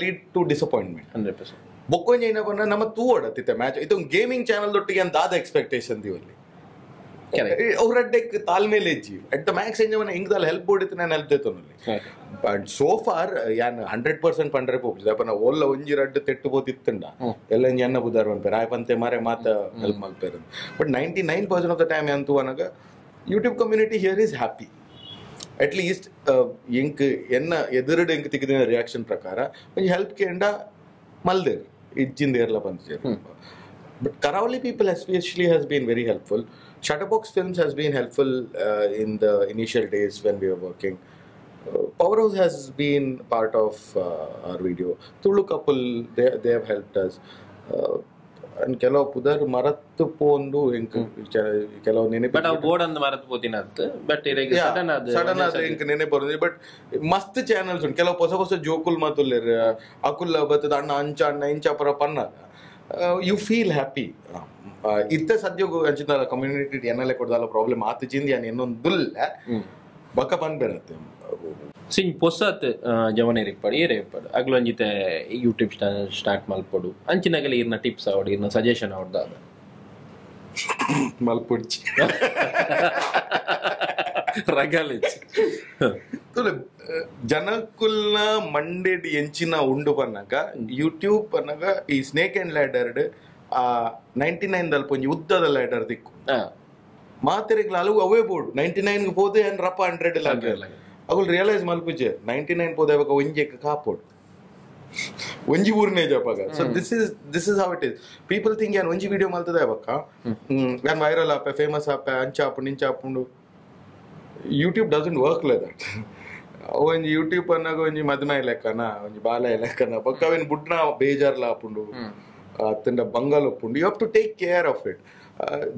lead to disappointment hundred percent. ಬೊಕ್ಕೊಂಜ ಏನ ನಮ್ಮ ತೂ ಓಡತ್ತಿತ್ತೆ ಮ್ಯಾಚ್ ಇದು ಗೇಮಿಂಗ್ ಚಾನಲ್ ದೊಟ್ಟಿಗೆ ಅಂತ ಆದ ಎಕ್ಸ್ಪೆಕ್ಟೇಷನ್ ದಿವಲ್ಲಿ ಅವ್ರಡ್ಡೆಕ್ ತಾಳ್ಮೇಲೆ ಇಜ್ಜಿ. ಅಟ್ ದ ಮ್ಯಾಕ್ಸ್ ಎಂಜವನ ಹಿಂಗದಲ್ಲಿ ಹೆಲ್ಪ್ ಬೋಡಿತ್ತು ನಾನು ಹೆಲ್ಪ್ ದೇತನಲ್ಲಿ ಬಟ್ ಸೋ ಫಾರ್ ಯಾನ್ ಹಂಡ್ರೆಡ್ ಪರ್ಸೆಂಟ್ ಪಂಡ್ರೆ ಪೋಪ್ಸ್ ಅಪ್ಪ ನಾವು ಒಲ್ಲ ಒಂಜಿ ರಡ್ಡ್ ತೆಟ್ಟು ಬೋದಿತ್ತಂಡ ಎಲ್ಲ ಎಂಜಿ ಅನ್ನ ಬುದಾರ್ ಬಂಪೇರ್ ಆಯ್ ಪಂತೆ ಮಾರೆ ಮಾತ help ಮಲ್ಪೇರ್ but ninety nine percent of the time ಅಂತೂ ಅನಗ YouTube community here is happy at least ಎಂಕ್ ಎನ್ನ ಎದುರುಡು ಎಂಕ್ ತೆಗೆದಿನ ರಿಯಾಕ್ಷನ್ ಪ್ರಕಾರ ಒಂಜಿ ಹೆಲ್ಪ್ ಕೇಂಡ ಮಲ್ದೇರ್. ಇಜ್ಜಿಂದ ಏರ್ಲ ಬಂದಿದ್ದೇವೆ but Karavali people especially has been very helpful. Shutterbox Films has been helpful uh, in the initial days when we were working. Uh, Powerhouse has been part of uh, our video. Tulu couple, they, they have helped us. Uh, and ಕೆಲವು pudar ಮರತ್ತು ಪೋಂದು ಎಂಕ್ ಕೆಲವು ನೆನಪು but ಅವು board ಅಂದ್ ಮರತ್ ಪೋತಿನ ಅತ್ ಬಟ್ ಇರಗೆ ಸಡನ್ ಅದು ಸಡನ್ ಆದ ಇಂಕ ನೆನೆ ಬರೋದು ಬಟ್ ಮಸ್ತ್ ಚಾನಲ್ಸ್ ಉಂಟು ಕೆಲವು ಹೊಸ ಹೊಸ ಜೋಕುಲ್ ಮಾತುಲ್ಲೇರ್ ಅಕುಲ್ಲ ಬತ್ತದ ಅಣ್ಣ ಅಂಚ ಅಣ್ಣ ಯು ಫೀಲ್ ಹ್ಯಾಪಿ ಇತ್ತ ಸದ್ಯ ಅಂಚಿನ ಕಮ್ಯುನಿಟಿ ಏನಲ್ಲೇ ಕೊಡ್ದಲ್ಲ ಪ್ರಾಬ್ಲಮ್ ಆತ ಜಿಂದಿ ಅನ್ ಇನ್ನೊಂದು ದುಲ್ ಬಕ ಬಂದ್ಬೇರತ್ತೆ ಸಿಂಗ್ ಪೊಸತ್ ಜವನ ಇರಿಪ್ಪಡು ಏರೆ ಇಪ್ಪಡು ಅಗ್ಲು ಅಂಜಿತೆ ಯೂಟ್ಯೂಬ್ ಸ್ಟಾರ್ಟ್ ಮಲ್ಪಡು. ಅಂಚಿನಾಗಲಿ ಇರ್ನ ಟಿಪ್ಸ್ ಅವಡು ಇರ್ನ ಸಜೆಷನ್ ಅವಡ್ದಾದ ಮಲ್ಪುಡ್ಚಿ. ರಗಲಿಚ್ ತುಲೆ ಜನಕ್ಕುಲ್ನ ಮಂಡೆಡ್ ಎಂಚಿನ ಉಂಡು ಪನ್ನಗ ಯೂಟ್ಯೂಬ್ ಪನ್ನಗ ಈ ಸ್ನೇಕ್ ಅಂಡ್ ಲ್ಯಾಡರ್ಡ್ ಆ ನೈಂಟಿ ನೈನ್ ದಲ್ಪ ಒಂಜಿ ಉದ್ದದ ಲ್ಯಾಡರ್ ದಿಕ್ಕು ಮಾತೆರೆಗ್ಲ ಅಲವು ಅವೇ ಬೋರ್ಡ್. ನೈಂಟಿ ನೈನ್ ಪೋದೆ ಏನ್ ರಪ್ಪ ಹಂಡ್ರೆಡ್ ಇಲ್ಲ ಅವುಲ್ ರಿಯಲೈಸ್ ಮಲ್ಪುಜೆ ನೈಂಟಿ ನೈನ್ ಪೋದೆ ಅವಾಗ ಒಂಜೆಕ್ ಕಾಪೋಡು. ಒಂಜಿ ಊರ್ನೇ ಜಪಾಗ so this is this is how it is people think ಯಾನ್ ಒಂಜಿ ವಿಡಿಯೋ ಮಲ್ತದೆ ಅವಕ್ಕ ಯಾನ್ ವೈರಲ್ ಆಪೆ ಫೇಮಸ್ ಆಪೆ ಅಂಚ ಆಪುಂಡು ಇಂಚ ಆಪುಂಡು YouTube doesn't work like that ಒಂಜಿ ಯೂಟ್ಯೂಬ್ ಅನ್ನಾಗ ಒಂಜಿ ಮದ್ಮೆ ಲೆಕ್ಕನ ಒಂಜಿ ಬಾಲ ಲೆಕ್ಕನ. ಬೊಕ್ಕ ಅವೇನ್ ಬುಡ್ನ ಬೇಜಾರ್ಲ ಆಪುಂಡು ಬಂಗಾಲ್ ಒಪ್ಪುಂಡು you have to take care of it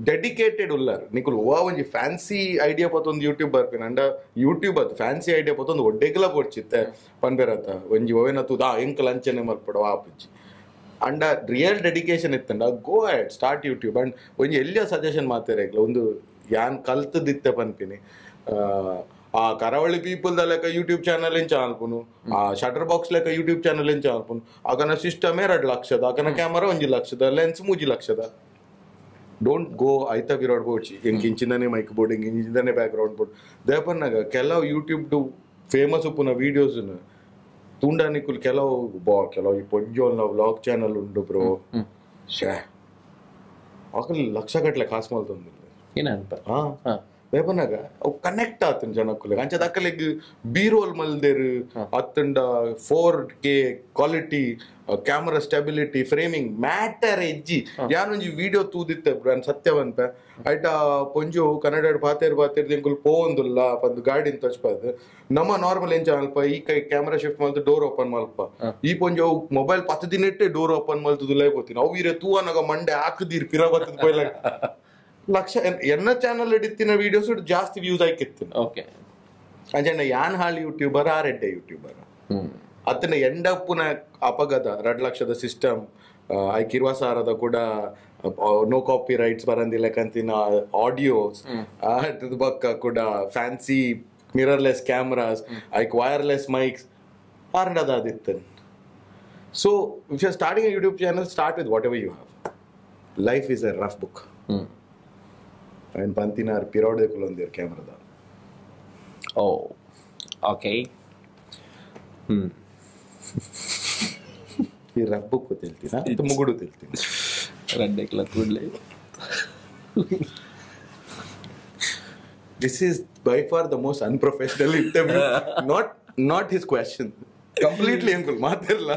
dedicated huller. ನಿಕುಲು ಓ, ಒಂಜಿ ಫ್ಯಾನ್ಸಿ ಐಡಿಯಾ ಪತ್ತೊಂದು ಯೂಟ್ಯೂಬ್ ಬರ್ಪೇನೆ ಅಂಡ ಯೂಟ್ಯೂಬ್ ಅದು ಫ್ಯಾನ್ಸಿ ಐಡಿಯಾ ಪತ್ತೊಂದು ಒಡ್ಡೆಗ್ಲ ಕೊಡ್ಚಿತ್ತೆ. ಪನ್ಬೇರತ್ತ, ಒಂಜಿ ಓವೇನ ತುದ ಎಂಕ್ ಲಂಚನೆ ಮಲ್ಪಡುವ ಆಪುಜಿ ಅಂಡ ರಿಯಲ್ ಡೆಡಿಕೇಶನ್ ಇತ್ತಂಡ ಗೋ ಆಡ್ ಸ್ಟಾರ್ಟ್ ಯೂಟ್ಯೂಬ್ ಅಂಡ್ ಒಂಜಿ ಎಲ್ಲಿಯ ಸಜೆಷನ್ ಮಾತಾರೇಗ್ಲ, ಒಂದು ಯಾನ್ ಕಲ್ತದಿತ್ತೆ ಪನ್ಪಿನಿ. ಆ, ಆ ಕರಾವಳಿ ಪೀಪಲ್ ದ ಲೆಕ್ಕ ಯೂಟ್ಯೂಬ್ ಚಾನಲ್ ಎಂಚ ಅನ್ಪುನು ಆ ಶಟರ್ ಬಾಕ್ಸ್ ಲೆಕ್ಕ ಯೂಟ್ಯೂಬ್ ಚಾನಲ್ ಎಂಚ ಅನ್ಪುನು ಆಗನ ಸಿಸ್ಟಮ್ ಎರಡು ಲಕ್ಷದ ಆಗನ ಕ್ಯಾಮರಾ ಒಂಜಿ ಲಕ್ಷದ ಲೆನ್ಸ್ ಮೂಜಿ ಲಕ್ಷದ ಡೋಂಟ್ ಗೋ ಐತ ವಿರಾಡ್ ಬೋಡ್ಸಿ ಹೆಂಗ್ ಇಂಚಿಂದನೆ ಮೈಕ್ ಬೋರ್ಡ್ ಹೆಂಗ್ ಇಂಚಿಂದನೆ ಬ್ಯಾಕ್ ಗ್ರೌಂಡ್ ಬೋರ್ಡ್ ದೇಪನ್ನಾಗ ಕೆಲವು ಯೂಟ್ಯೂಬ್ ಫೇಮಸ್ ಉಪ್ಪುನ ವಿಡಿಯೋಸ್ ತುಂಡ ನಿಕುಲ್ ಕೆಲವು ಬಾ ಕೆಲವು ಈ ಪೊಂಜೋಲ್ನ ವ್ಲಾಗ್ ಚಾನಲ್ ಉಂಡು ಬ್ರೋ ಶೇ ಅಕಲ್ ಲಕ್ಷ ಗಟ್ಲೆ ಕಾಸು ಮಲ್ತೊಂದಿಲ್ಲ ಏನಂತ ಹಾ ಹಾ ವೇಪನಾಗ ಅವು ಕನೆಕ್ಟ್ ಆತನ್ ಜನಕ್ಕುಲೆ ಅಂಚ ದಕ್ಕಲೆಗ್ ಬೀರೋಲ್ ಮಲ್ದೇರು ಅತ್ತಂಡ four K quality camera stability framing matter ಎಜ್ಜಿ ಯಾನೊಂಜಿ ವಿಡಿಯೋ ತೂದಿತ್ತೆ ಬ್ರಾನ್ ಸತ್ಯವಂತ. ಐಟ ಪೊಂಜು ಕನ್ನಡ ಪಾತೇರ್ ಪಾತೇರ್ ದಿಂಕುಲು ಪೋವೊಂದುಲ್ಲ ಪಂದು ಗಾಡಿನ ತಚ್ಪದ್. ನಮ್ಮ ನಾರ್ಮಲ್ ಎಂಚ ಅಲ್ಪ ಈ ಕೈ ಕ್ಯಾಮರಾ ಶಿಫ್ಟ್ ಮಲ್ತು ಡೋರ್ ಓಪನ್ ಮಲ್ಪ. ಈ ಪೊಂಜು ಮೊಬೈಲ್ ಪತ್ತು ದಿನಟ್ಟೆ ಡೋರ್ ಓಪನ್ ಮಲ್ತದು ಲೈ ಗೊತ್ತಿನ. ಅವು ತೂ ತೂವನಾಗ ಮಂಡೆ ಹಾಕದಿರ್ ಪಿರ ಬರ್ತದ ಪೈಲ ಲಕ್ಷ ಎನ್ನ ಚಾನಲ್ ಎಡಿತ್ತಿನ ವಿಡಿಯೋಸ್ ಜಾಸ್ತಿ ವ್ಯೂಸ್ ಆಯ್ಕಿತ್ತು ಓಕೆ ಅಂಚಂಡ ಯಾನ್ ಹಾಳಿ ಯೂಟ್ಯೂಬರ್ ಆ ರೆಡ್ಡೆ ಯೂಟ್ಯೂಬರ್ ಹ್ಮ್. ಅತ್ತನ ಎಂಡಪ್ಪುನ ಅಪಗದ ಎರಡು ಲಕ್ಷದ ಸಿಸ್ಟಮ್ ಐಕಿರುವ ಸಾರದ ಕೂಡ ನೋ ಕಾಪಿ ರೈಟ್ಸ್ ಬರಂದಿಲ್ಲ ಕಂತಿನ ಆಡಿಯೋಸ್ ಅದ್ರ ಬಕ್ಕ ಕೂಡ ಫ್ಯಾನ್ಸಿ ಮಿರರ್ಲೆಸ್ ಕ್ಯಾಮ್ರಾಸ್ ಐಕ್ ವೈರ್ಲೆಸ್ ಮೈಕ್ಸ್ ಆರ್ಂಡದ ಅದಿತ್ತನ್ so if you starting YouTube channel start with whatever you have life is a rough book En pantinaar periode kulondir camera da. Oh, okay. Hmm. ಈ ರಬ್ಬಕ್ಕೂ ತಿಳ್ತೀನ ಇದು ಮುಗುಡು ತಿಳ್ತೀನಿ ರೆಡ್ಡೆ ಕಲ ಕೂಡಲೇ this is by far the most unprofessional interview not not his question completely ಅಂಕುಲ್ ಮಾತಿಲ್ಲ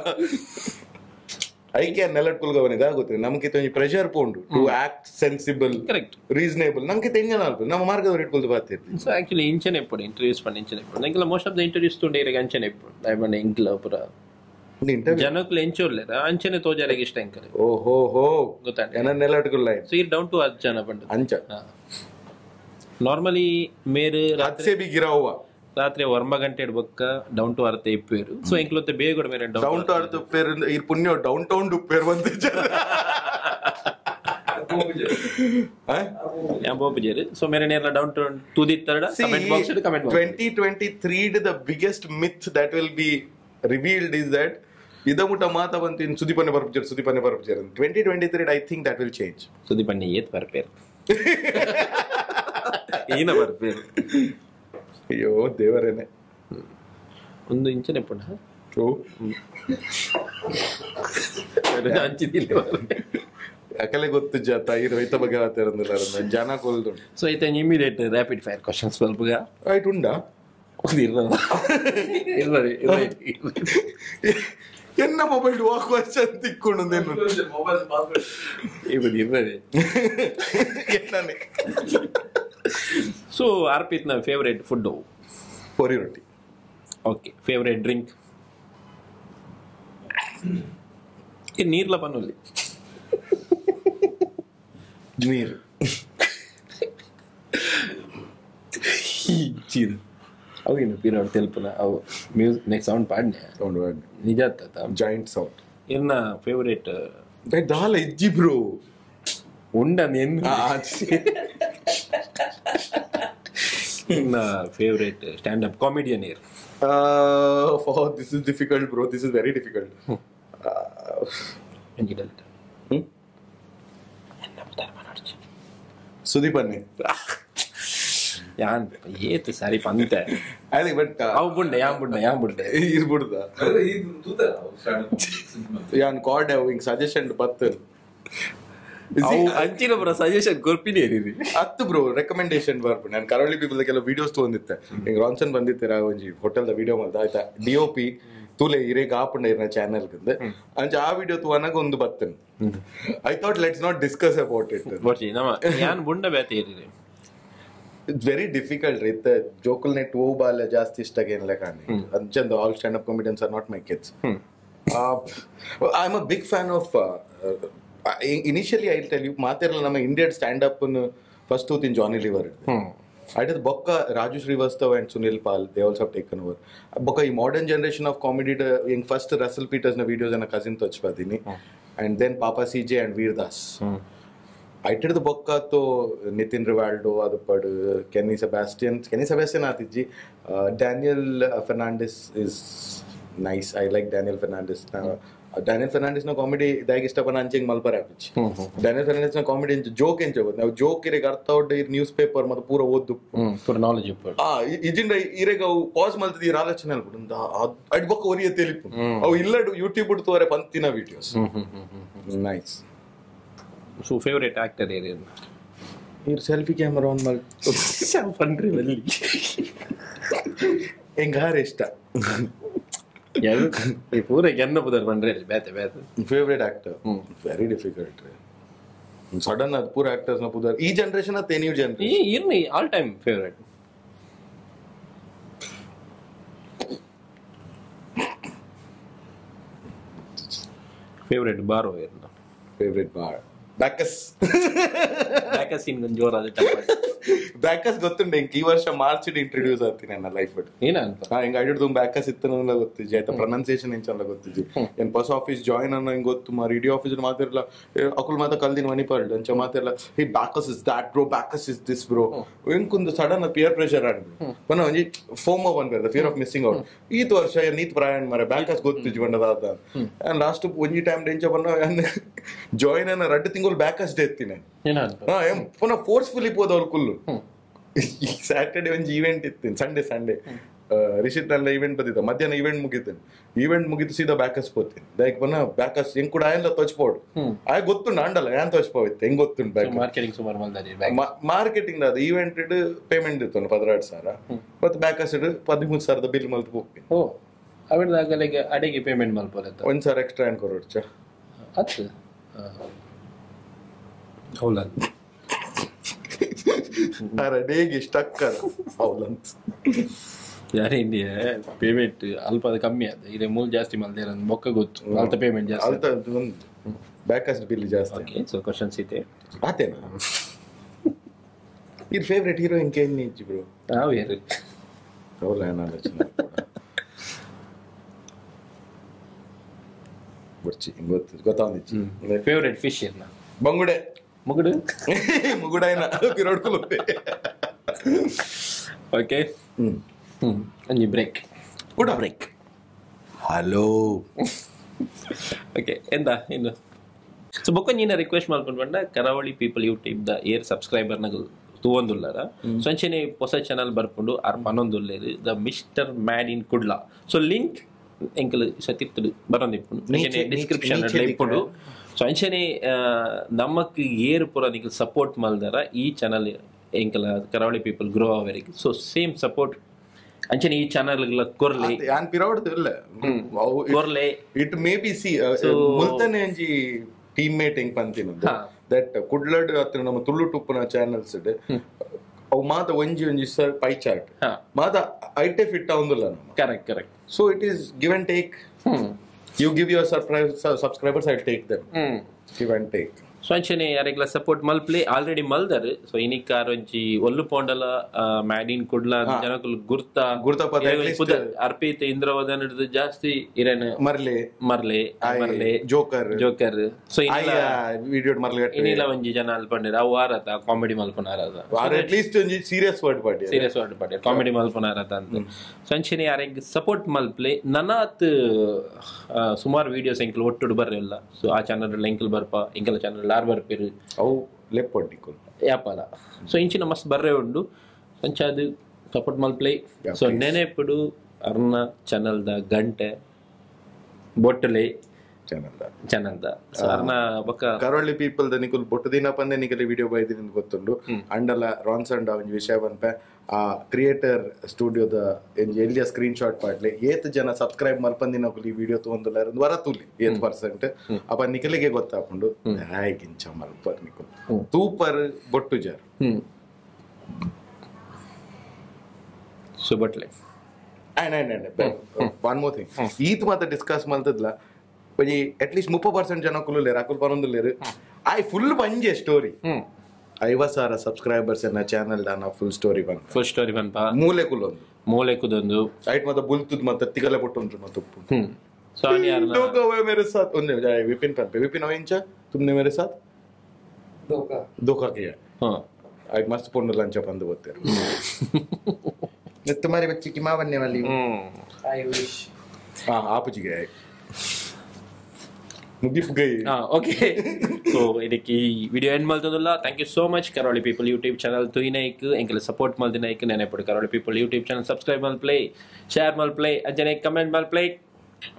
ಐಕ್ಯ ನೆಲಟ್ಕುಲ್ಗ ಬನಿದ ಆಗುತ್ತೆ ನಮ್ಗೆ ಈ ಪ್ರೆಷರ್ ಪೋಂಡು to act sensible correct reasonable ನಮ್ಗೆ ತೆಂಜನ ಆಗ್ಬೋದು ನಮ್ಮ ಮಾರ್ಗದವ್ರು ಇಟ್ಕೊಳ್ದು ಬಾತಿರ್ತೀವಿ ಸೊ ಆಕ್ಚುಲಿ ಇಂಚನೆ ಇಪ್ಪಡು ಇಂಟರ್ವ್ಯೂಸ್ ಪಂಡ ಇಂಚನೆ ಇಪ್ಪಡು ನಂಗೆಲ್ಲ ಮೋಸ್ಟ್ ಆಫ್ ದ ಇಂಟರ್ವ್ಯೂಸ್ ತುಂಡೆ ಇರಗ ಅಂಚನೆ ಇಪ್ಪಡು ಐಮನ್ ಇಂಗ್ಲ ಪುರ ಜನಕ್ಕೂ ಎಂಚೋರ್ಲೇದ ಅಂಚನೆ ತೋಜಾರಿಗೆ ಇಷ್ಟ ಎಂಕರೆ ಓಹೋ ಹೋ ಗೊತ್ತಾಗ್ತದೆ ಜನ ನೆಲಟ್ಕುಲ್ಲ ಸೊ ಈ ಡೌನ್ ಟು ಹತ್ತು ಜನ ಬಂಡ ಅಂಚ ನಾರ್ಮಲಿ ಮೇರು ರಾತ್ರಿ ಬಿ ಗಿರಾ ರಾತ್ರಿ ಒರ್ಮ ಗಂಟೆ ಇಡ್ಬಕ್ಕ ಡೌನ್ ಟು ಅರ್ಥ ಇಪ್ಪೇರು ಸೊ ಇಂಕ್ಲೊತ್ತೆ ಬೇಗ ಮೇಲೆ ಡೌನ್ ಟು ಅರ್ಥ ಇಪ್ಪೇರು ಈ ಪುಣ್ಯ ಡೌನ್ ಟೌನ್ ಉಪ್ಪೇರು ಬಂದ ಬೋಪಜೇರಿ ಸೊ ಮೇರೆ ನೇರ down to to the third comment box comment twenty twenty three the biggest myth that will be revealed is that ಇದಮುಟ ಮಾತ ಬಂತು ಸುದೀಪನ್ನೆ ಬರ್ಪಿಚಾರ ಸುದೀಪನ್ನೆ ಬರ್ಪಿಚಾರ twenty twenty three I think that will change ಸುದೀಪನ್ನೆ ಏತ್ ಬರ್ಪೇರು ಈನ ಬರ್ಪೇರು ಅಯ್ಯೋ ದೇವರೇನೆ ಒಂದು ಇಂಚನೆ ಪುಣ ಓ ಹಂಚಿದಿಲ್ಲ ಅಕಲೆ ಗೊತ್ತು ಜಾತ ಈ ರೈತ ಬಗ್ಗೆ ಮಾತಾಡಂದಿಲ್ಲ ಜನ ಕೊಲ್ದು ಸೊ ಐತೆ ಇಮಿಡಿಯೇಟ್ ರ್ಯಾಪಿಡ್ ಫೈರ್ ಕ್ವಶನ್ಸ್ ಸ್ವಲ್ಪಗ ಆಯ್ತು ಉಂಡ ಒಂದು ಇರ್ರದ ಇರ್ರಿ ಇರ್ರಿ ಎನ್ನ ಮೊಬೈಲ್ ಕ್ವಶನ್ ತಿಕ್ಕೊಂಡು Mobile password. ಇರ್ರಿ ಇರ್ರಿ ಎನ್ನನೆ ಸೊ ಅರ್ಪಿತ್ನ ಫೇವರೇಟ್ ಫುಡ್ ಪೊರಿ ರೊಟ್ಟಿ ಓಕೆ ಫೇವರೇಟ್ ಡ್ರಿಂಕ್ ಇದು ನೀರ್ಲ ಪನ್ನುಲ್ಲಿ ನೀರು ಚೀದು ಅವು ಇನ್ನು ಪೀರಿಯಡ್ ತೆಲ್ಪನ ಅವು ಮ್ಯೂಸಿಕ್ ನೆಕ್ಸ್ಟ್ ಸೌಂಡ್ ಪಾಡ್ನೆ ನಿಜ ಆತ ಜಾಯಿಂಟ್ ಸೌಂಡ್ ಇನ್ನ ಫೇವರೇಟ್ ದಾಲ ಇಜ್ಜಿ ಬ್ರೋ ಉಂಡ ನೆನ್ ಇನ್ನ ಫೇವರೇಟ್ ಸ್ಟ್ಯಾಂಡ್ ಅಪ್ ಕಾಮಿಡಿಯನ್ ಇರ್ Uh, for this is difficult, bro. This is very difficult. Uh, ಎಂಜಿಡಲ್ hmm? Sudeep Anne. ಯಾನ್ ಏತ್ ಸರಿ ಪಂತೆ I think, but uh, ಅವು ಬುಂಡೆ ಯಾನ್ ಬುಂಡೆ ಯಾನ್ ಬುಂಡೆ ಇರ್ಬಿಡ್ದ ಅದೇ ಇದು ತೂತ starting. ಯಾನ್ ಕಾರ್ಡ್ ಹಿಂಗ್ ಸಜೆಷನ್ ಬರ್ತೇನೆ ಅಂಚಿನ ಬ್ರ ಸಜೆಷನ್ ಕೊರ್ಪಿನಿ ಏರಿರಿ ಹತ್ತು ಬ್ರೋ ರೆಕಮೆಂಡೇಶನ್ ಬರ್ಬಿಟ್ಟು ನಾನು ಕರಾವಳಿ ಪೀಪಲ್ ಕೆಲವು ವಿಡಿಯೋಸ್ ತೊಗೊಂಡಿತ್ತೆ ಹಿಂಗ್ ರಾನ್ಸನ್ ಬಂದಿತ್ತೀರ ಒಂಜಿ ಹೋಟೆಲ್ದ ವಿಡಿಯೋ ಮಾಡ್ದ. ಆಯ್ತಾ? ಡಿ ಒ ಪಿ ತೂಲೆ ಇರೇಗ ಆಪುಂಡ ಇರ್ನ ಚಾನೆಲ್ ಅಂಚ ಆ ವಿಡಿಯೋ ತುವನಾಗ ಒಂದು ಬರ್ತೇನೆ I thought let's not discuss about it ನಮ್ಮ ಯಾನ್ ಬುಂಡ ಬೇತೆ ಇರಿ ಇಟ್ಸ್ ವೆರಿ ಡಿಫಿಕಲ್ಟ್ ರೀ. ಇತ್ತ ಜೋಕಲ್ ನೆಟ್ ಓ ಬಾಲ್ಯ ಜಾಸ್ತಿ ಇಷ್ಟ ಏನಿಲ್ಲ ಕಾಣಿ ಅಂಚಂದ all stand up comedians are not my kids I am a big fan of initially I tell you ಮಾತಿರಲ್ಲ ನಮ್ಮ ಇಂಡಿಯನ್ ಸ್ಟ್ಯಾಂಡ್ ಅಪ್ ಫಸ್ಟ್ ತೂತಿನ್ ಜಾನಿ ಲಿವರ್ ಅಡಿದ ಬೊಕ್ಕ Raju Srivastav and Sunil Pal they also have taken over ಬೊಕ್ಕ ಈ modern generation of comedy ಹಿಂಗ್ first Russell ಪೀಟರ್ಸ್ನ videos ಅನ್ನ cousin ತೋಚ್ಪಾದೀನಿ and then Papa C J and Vir Das ಐಟಿಡ್ದು ತೋ ನಿತಿನ್ ರಿವಾಲ್ಡೋ ಅದು ಪಡು Kenny Sebastian Kenny Sebastian ಆತಿಜ್ಜಿ Daniel Fernandes is nice I like Daniel Fernandes Daniel ಫೆರ್ನಾಂಡಿಸ್ನ comedy ಇದಾಗ ಇಷ್ಟಪಡ ಅಂಚೆಂಗ್ ಮಲ್ಪರ ಆಪಿಚ್ಚಿ ಡ್ಯಾನಿಯಲ್ ಫೆರ್ನಾಂಡಿಸ್ನ ಕಾಮಿಡಿ ಎಂಚ ಜೋಕ್ ಎಂಚ ನಾವು ಜೋಕ್ ಇರೆಗ್ ಅರ್ಥ ಇರ್ ನ್ಯೂಸ್ ಪೇಪರ್ ಮತ್ತೆ ಪೂರ ಓದ್ದು. ಪೂರ ನಾಲೆಜ್ ಆ ಇ- ಇಜಿಂದ ಇರೆಗ ಅವು ಪಾಸ್ ಮಲ್ತದ ಇರ ಆಲೋಚನೆ ಅಲ್ಬಿಡು ಅಡ್ ಬೊಕ್ಕ ಒರಿಯ ತೆಲಿಪು ಅವು ಇಲ್ಲ ಯೂಟ್ಯೂಬ್ ಅವರೇ ಪಂತಿನ videos nice so favourite actor ಏನೇನು ಇರ್ ಸೆಲ್ಫಿ ಕ್ಯಾಮರಾ ಆನ್ ಮಾಡಿ. ಪಂಡ್ರಿ ಬಲ್ಲಿ ಹೆಂಗಾರ ಇಷ್ಟ? ಈ ಪೂರ ಎನ್ನ ಪುದರ್ ಪಂಡ್ರಿ ಅಲ್ಲಿ ಬೇತೆ ಬೇತೆ favourite actor very difficult sudden ಅದು ಪೂರ ಆಕ್ಟರ್ಸ್ನ ಪುದರ್ ಈ ಜನರೇಷನ್ ಅತ್ತೆ ನೀವು ಈ ಜನರೇಷನ್ ಇರ್ನಿ ಆಲ್ ಟೈಮ್ ಫೇವರೇಟ್ ಫೇವರೇಟ್ ಬಾರೋ ಇರ್ನ ಫೇವ್ರೇಟ್ ಬಾಳ್ ಬ್ಯಾಕಸ್ ಬ್ಯಾಕಸೀನ್ ಜೋರಾದ ಚಪ್ಪಾಳೆ ಬ್ಯಾಕಸ್ ಗೊತ್ತುಂಡೆ ಇಂಕ್ ಈ ವರ್ಷ ಮಾರ್ಚ್ ಇಂಟ್ರೊಡ್ಯೂಸ್ ಆಗ್ತೀನಿ ನನ್ನ ಲೈಫ್ ಬಟ್ ಏನಂತ ಹಾ ತುಂಬ ಬ್ಯಾಕಸ್ ಇತ್ತನಲ್ಲ ಗೊತ್ತಿಜ್ಜಿ ಆಯ್ತಾ? ಪ್ರೊನೌನ್ಸಿಯೇಷನ್ ಇಂಚಲ್ಲ ಗೊತ್ತಿಜ್ಜಿ ಏನ್ ಬಸ್ ಆಫೀಸ್ ಜಾಯಿನ್ ಅನ್ನೋ ಹಿಂಗ್ ಗೊತ್ತು ಮಾ ರೇಡಿಯೋ ಆಫೀಸ್ ಮಾತಾಡಲ್ಲ ಅಕುಲ್ ಮಾತ ಕಲ್ದಿನ ಮಣಿಪಾಲ್ ಅಂಚ ಮಾತಾಡಲ್ಲ he because is that bro because is this bro ಇಂಕೊಂದು sudden peer pressure ಆಡ್ದು. ಬನ್ನ ಒಂಜಿ ಫೋಮೋ ಬಂದ್ಬರ್ದ ಫಿಯರ್ ಆಫ್ ಮಿಸ್ಸಿಂಗ್ ಔಟ್ ಈತ ವರ್ಷ ನೀತ್ ಪ್ರಯಾಣ ಮರ ಬ್ಯಾಕಸ್ ಗೊತ್ತಿಜ್ಜಿ ಬಂಡದಾದ ಲಾಸ್ಟ್ ಒಂಜಿ ಟೈಮ್ ಡೇಂಚ ಬನ್ನ ಜಾಯಿನ್ ಅನ್ನ ರಡ್ಡು ತಿಂಗಳು ಬ್ಯಾಕಸ್ ಡೇ ಎತ್ತಿನ ಏನ ಪುನಃ ಫೋರ್ಸ್ಫುಲಿ ಪೋದ ಅವ್ರು ಕುಲ್ಲು. ಸ್ಯಾಟರ್ಡೆ ಒಂಜಿ ಇವೆಂಟ್ ಇತ್ತು ಸಂಡೆ ಸಂಡೆ ರಿಷಿತ್ ನನ್ನ ಇವೆಂಟ್ ಬಂದಿದ್ದ ಮಧ್ಯಾಹ್ನ ಇವೆಂಟ್ ಮುಗಿತೇನೆ ಇವೆಂಟ್ ಮುಗಿತು ಸೀದಾ ಬ್ಯಾಕಸ್ ಪೋತೀನಿ ಲೈಕ್ ಬನ್ನ ಬ್ಯಾಕಸ್ ಹೆಂಗ್ ಕೂಡ ಆಯಲ್ಲ ತೋಚ್ಬೋಡು ಆಯ್ ಗೊತ್ತುಂಡು ಆಂಡಲ್ಲ ಏನ್ ತೋಚ್ಬೋವಿತ್ತು ಹೆಂಗ್ ಗೊತ್ತುಂಡು ಬ್ಯಾಕ್ ಮಾರ್ಕೆಟಿಂಗ್ ಸುಮಾರು ಬ್ಯಾಕ್ ಮಾರ್ಕೆಟಿಂಗ್ ಅದು ಇವೆಂಟ್ ಇಡು ಪೇಮೆಂಟ್ ಇತ್ತು ಪದಿನಾರು ಸಾವಿರ. ಮತ್ತೆ ಬ್ಯಾಕಸ್ ಇಡು ಹದಿಮೂರು ಸಾವಿರದ ಬಿಲ್ ಮಲ್ತು ಹೋಗ್ತೀನಿ. ಓ ಅವಿಡ್ದಾಗಲಿಗೆ ಅಡಿಗೆ ಪೇಮೆಂಟ್ ಮಲ್ಪೋದ ಒಂದ್ ಸಾವಿರ ಎಕ್ಸ್ಟ್ರಾ ಏನ್ ಕೊರೋಡ್ಚ ಹತ್ತು ಹೌದಾ ರೆಡಿಗೆ ಸ್ಟಕ್ಕರ್ ಹೌದಂತ. ಯಾರೇ ಇಂಡಿಯಾ ಪೇಮೆಂಟ್ ಅಲ್ಪ ಅದು ಕಮ್ಮಿ ಅದು ಇದೆ ಮೂಲ ಜಾಸ್ತಿ ಮಲ್ದೇರ ಬೊಕ್ಕ ಗೊತ್ತು. ಅಲ್ಪ ಪೇಮೆಂಟ್ ಜಾಸ್ತಿ. ಅಲ್ತ ಒಂದು. ಬ್ಯಾಕಸ್ ಬಿಲ್ ಜಾಸ್ತಿ. ಓಕೆ ಸೊ ಕ್ವಶನ್ಸ್ ಇದೆ. ಆತೇನಾ ಇರ್ ಫೇವ್ರೆಟ್ ಹೀರೋ ಇಂಕೆ ಇಜ್ಜಿ ಬ್ರೋ ನಾವು ಯಾರು? ಅವಲ್ಲ ಏನ್ ಆಲೋಚನೆ ಬರ್ಚಿ ಗೊತ್ತು ಗೊತ್ತಾಂದಿಚ್ಚಿ ಫೇವ್ರೆಟ್ ಫಿಶ್ ಏನ ಬಂಗುಡೆ. ಪಿರೋಡ್ಕೊಲು ಓಕೆ ಹ್ಮ್. ಹ್ಮ್. ಒಂಜಿ ಬ್ರೇಕ್ ಕೂಡ ಬ್ರೇಕ್ ಹಲೋ ಓಕೆ ಎಂತ ಇನ್ನು? ಸೊ ಬೊಕ್ಕ ನೀನ ರಿಕ್ವೆಸ್ಟ್ ಮಾಡ್ಕೊಂಡು ಬಂದ ಕರಾವಳಿ ಪೀಪಲ್ ಯೂಟ್ಯೂಬ್ ದ ಏರ್ ಸಬ್ಸ್ಕ್ರೈಬರ್ನ ತೂವೊಂದುಲ್ಲಾರ? ಸಂಚನೆ ಹೊಸ ಚಾನಲ್ ಬರ್ಕೊಂಡು ಆರ್ ಮನೊಂದುಲ್ಲೇರು the mister mad in Kudla so link ಎಂಕಲ್ ಸತಿರ್ತಡು ಬರೋಂದಿಪ್ಪುಂಡು. ಡಿಸ್ಕ್ರಿಪ್ಷನ್ ಇಪ್ಪುಡು. ಸೊ ಅಂಚನೆ ನಮಕ್ ಏರ್ ಪೂರ ನಿಖಲ್ ಸಪೋರ್ಟ್ ಮಲ್ದಾರ ಈ ಚಾನಲ್ ಎಂಕಲ ಕರಾವಳಿ ಪೀಪಲ್ ಗ್ರೋ ಅವರಿಗೆ. ಸೊ ಸೇಮ್ ಸಪೋರ್ಟ್ ಅಂಚನೆ ಈ ಚಾನಲ್ ಕೊರ್ಲಿ. ಯಾನ್ ಪಿರೋಡ್ ಇಲ್ಲ. ಕೊರ್ಲೆ. ಇಟ್ ಮೇ ಬಿ ಸಿ ಮುಲ್ತನೆ ಅಂಜಿ ಟೀಮ್ ಮೇಟ್ ಹೆಂಗ್ ಪಂತಿನ. ದಟ್ ಕುಡ್ಲಡ್ ಹತ್ರ ನಮ್ಮ ತುಳು ಟುಪ್ಪನ ಚಾನಲ್ಸ್ ಅವು ಮಾತ ಒಂಜಿ ಒಂಜಿ ಸರ್ ಪೈ ಚಾರ್ಟ್ ಮಾತ ಐಟೆ ಫಿಟ್ ಆಗುದಿಲ್ಲ correct correct so it is give and take You give your subscribers, I'll take them. Mm. Give and take. ಅಂಚನೆ ಯಾರಿಗ್ಲ ಸಪೋರ್ಟ್ ಮಲ್ಪ್ಲೆ ಆಲ್ರೆಡಿ ಮಲ್ದರ್ ಸೊ ಇನಿಕ್ ಒಂಜಿ ಒಲ್ಲು ಪೋಂಡಲ ಮ್ಯಾಡಿನ್ ಕುಡ್ಲ. ಜನಕುಲು ಗುರ್ತ ಗುರ್ತ ಅರ್ಪಿತ ಇಂದ್ರವದನ್ ಹಿಡ್ದು ಜಾಸ್ತಿ ಇರೇನ್? ಮರ್ಲೆ. ಮರ್ಲೆ ಮರ್ಲೆ. ಜೋಕರ್. ಜೋಕರ್. ಸೊ ವಿಡಿಯೋ ಮರ್ಲೆ ಇನ್ನಿಲ್ಲ ಒಂಜಿ ಜನ ಅಲ್ಪಂಡಿರ. ಅವು ಆರತ ಕಾಮಿಡಿ ಮಲ್ಪನಾರದ ಅಟ್ ಲೀಸ್ಟ್ ಒಂಜಿ serious word party serious word ಪಡೆ ಕಾಮಿಡಿ ಮಲ್ಪನಾರದ ಅಂತ. ಸಂಚನೆ ಯಾರಿಗೆ ಸಪೋರ್ಟ್ ಮಲ್ಪ್ಲೆ ನನಾತ್ ಸುಮಾರು ವಿಡಿಯೋಸ್ ಎಂಕಲ್ ಒಟ್ಟುಡು ಬರ್ರೆಲ್ಲ ಸೊ ಆ ಚಾನಲ್ ಎಂಕಲ್ ಬರ್ಪ ಎಂಕಲ್ ಚಾನಲ್ ಬರ್ಪಿರು ಅವು ಲೆಪ್ಪೊಟ್ಟಿಕೊಲ್ ಯಾಪಲ ಸೊ ಇಂಚಿನ ಮಸ್ತ್ ಬರ್ರೆ ಉಂಡು ಸಂಚಾದು ಸಪೋರ್ಟ್ ಮಲ್ಪ್ಲೆ Yeah, ಸೊ please. ನೆನೆಪುಡು ಅರ್ನ ಚಾನಲ್ದ ಗಂಟೆ ಬೊಟ್ಟಲೆ ಚಾನಲ್ ಚಾನಲ್ದ ಸೊ ಅರ್ನ ಬೊಕ್ಕ ಕರಾವಳಿ ಪೀಪಲ್ ದ ನಿಕುಲ್ ಬೊಟ್ಟು ದಿನ ಪಂದೆ ನಿಕಲಿ ವಿಡಿಯೋ ಬೈದಿನಿ ಅಂತ ಗೊತ್ತುಂಡು ಅಂಡಲ ರಾನ್ಸ್ ಅಂಡ್ ಒಂಜಿ ವಿಷಯ ಬಂಪೆ ಆ ಕ್ರಿಯೇಟರ್ ಸ್ಟುಡಿಯೋದ ಎಲ್ಲಿಯ ಸ್ಕ್ರೀನ್ ಶಾಟ್ ಪಾಡ್ಲೆ ಏತ್ ಜನ ಸಬ್ಸ್ಕ್ರೈಬ್ ಮಲ್ಪಂದಿನ ಈ ವಿಡಿಯೋ ತಗೊಂದುಲ್ಲ ವರ ತುಲಿ ಏತ್ ಪರ್ಸೆಂಟ್. ಅಪ್ಪ ನಿಖಲಿಗೆ ಗೊತ್ತಾಪುಂಡು ಹಾಯ್ ಗಿಂಚ ಮಲ್ಪರ್ ನಿಕುಲ್ ತೂಪರ್ ಬೊಟ್ಟು ಜರ್. ಸುಬಟ್ಲೆ. ಒನ್ ಮೋರ್ ಥಿಂಗ್ ಈತ್ ಮಾತ್ರ ಡಿಸ್ಕಸ್ ಮಲ್ತದ್ಲ ಬಜಿ ಅಟ್ಲೀಸ್ಟ್ ಮುಪ್ಪ ಪರ್ಸೆಂಟ್ ಜನ ಲೇರು ಅಕುಲ್ ಪರೊಂದು ಲೇರು ಐ ಫುಲ್ ಪಂಜೆ ಸ್ಟೋರಿ ಹ್ಮ್ ಐವತ್ ಸಾವಿರ ಸಬ್ಸ್ಕ್ರೈಬರ್ಸ್ ಎನ್ನ ಚಾನಲ್ ದಾನ ಫುಲ್ ಸ್ಟೋರಿ ಬಂದ ಫುಲ್ ಸ್ಟೋರಿ ಬಂತ ಮೂಲೆ ಕುಲ್ಲೊಂದು ಮೂಲೆ ಕುದೊಂದು ಐಟ್ ಮತ್ತೆ ಬುಲ್ತುದ್ ಮತ್ತೆ ತಿಗಲೆ ಪುಟ್ಟುಂಟು ಮತ್ತೆ ಉಪ್ಪು ಹ್ಮ್ ಸೊ ಅವ್ನು ಯಾರನ್ನ लोग हुए मेरे साथ उनने जाए विपिन पर पे विपिन अविंचा तुमने मेरे साथ धोखा धोखा किया ಹಾಂ आज मस्त पूर्ण लंच बंद होते तुम्हारी बच्ची की माँ बनने वाली हूँ ಹ್ಮ್ आई विश हाँ आप जी गए ಮುಗಿಪ್ ಗೈ ಓಕೆ ಸೊ ಇದಕ್ಕೆ ಈ video end ಮಾಡ್ತದಲ್ಲ thank you so much Karavali people YouTube channel ತುಯಿನೈಕ್ ಎಂಕೆಲ್ಲ ಸಪೋರ್ಟ್ ಮಾಡ್ದಿನೈಕ್ ನೆನೆಪಡು Karavali people YouTube channel subscribe ಮಾಡಿ ಪ್ಲೇ ಶೇರ್ ಮಾಡಿ ಪ್ಲೇ ಅಂಜನೆ ಕಮೆಂಟ್ ಮಾಡಿ ಪ್ಲೇ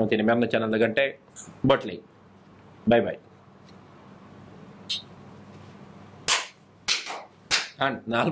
ಅಂತೀನಿ ಮ್ಯಾಮ್ನ ಚಾನಲ್ದ ಗಂಟೆ ಬಟ್ಲಿ ಬಾಯ್ ಬಾಯ್ ಅಂಡ್ ನಾಲ್ಕು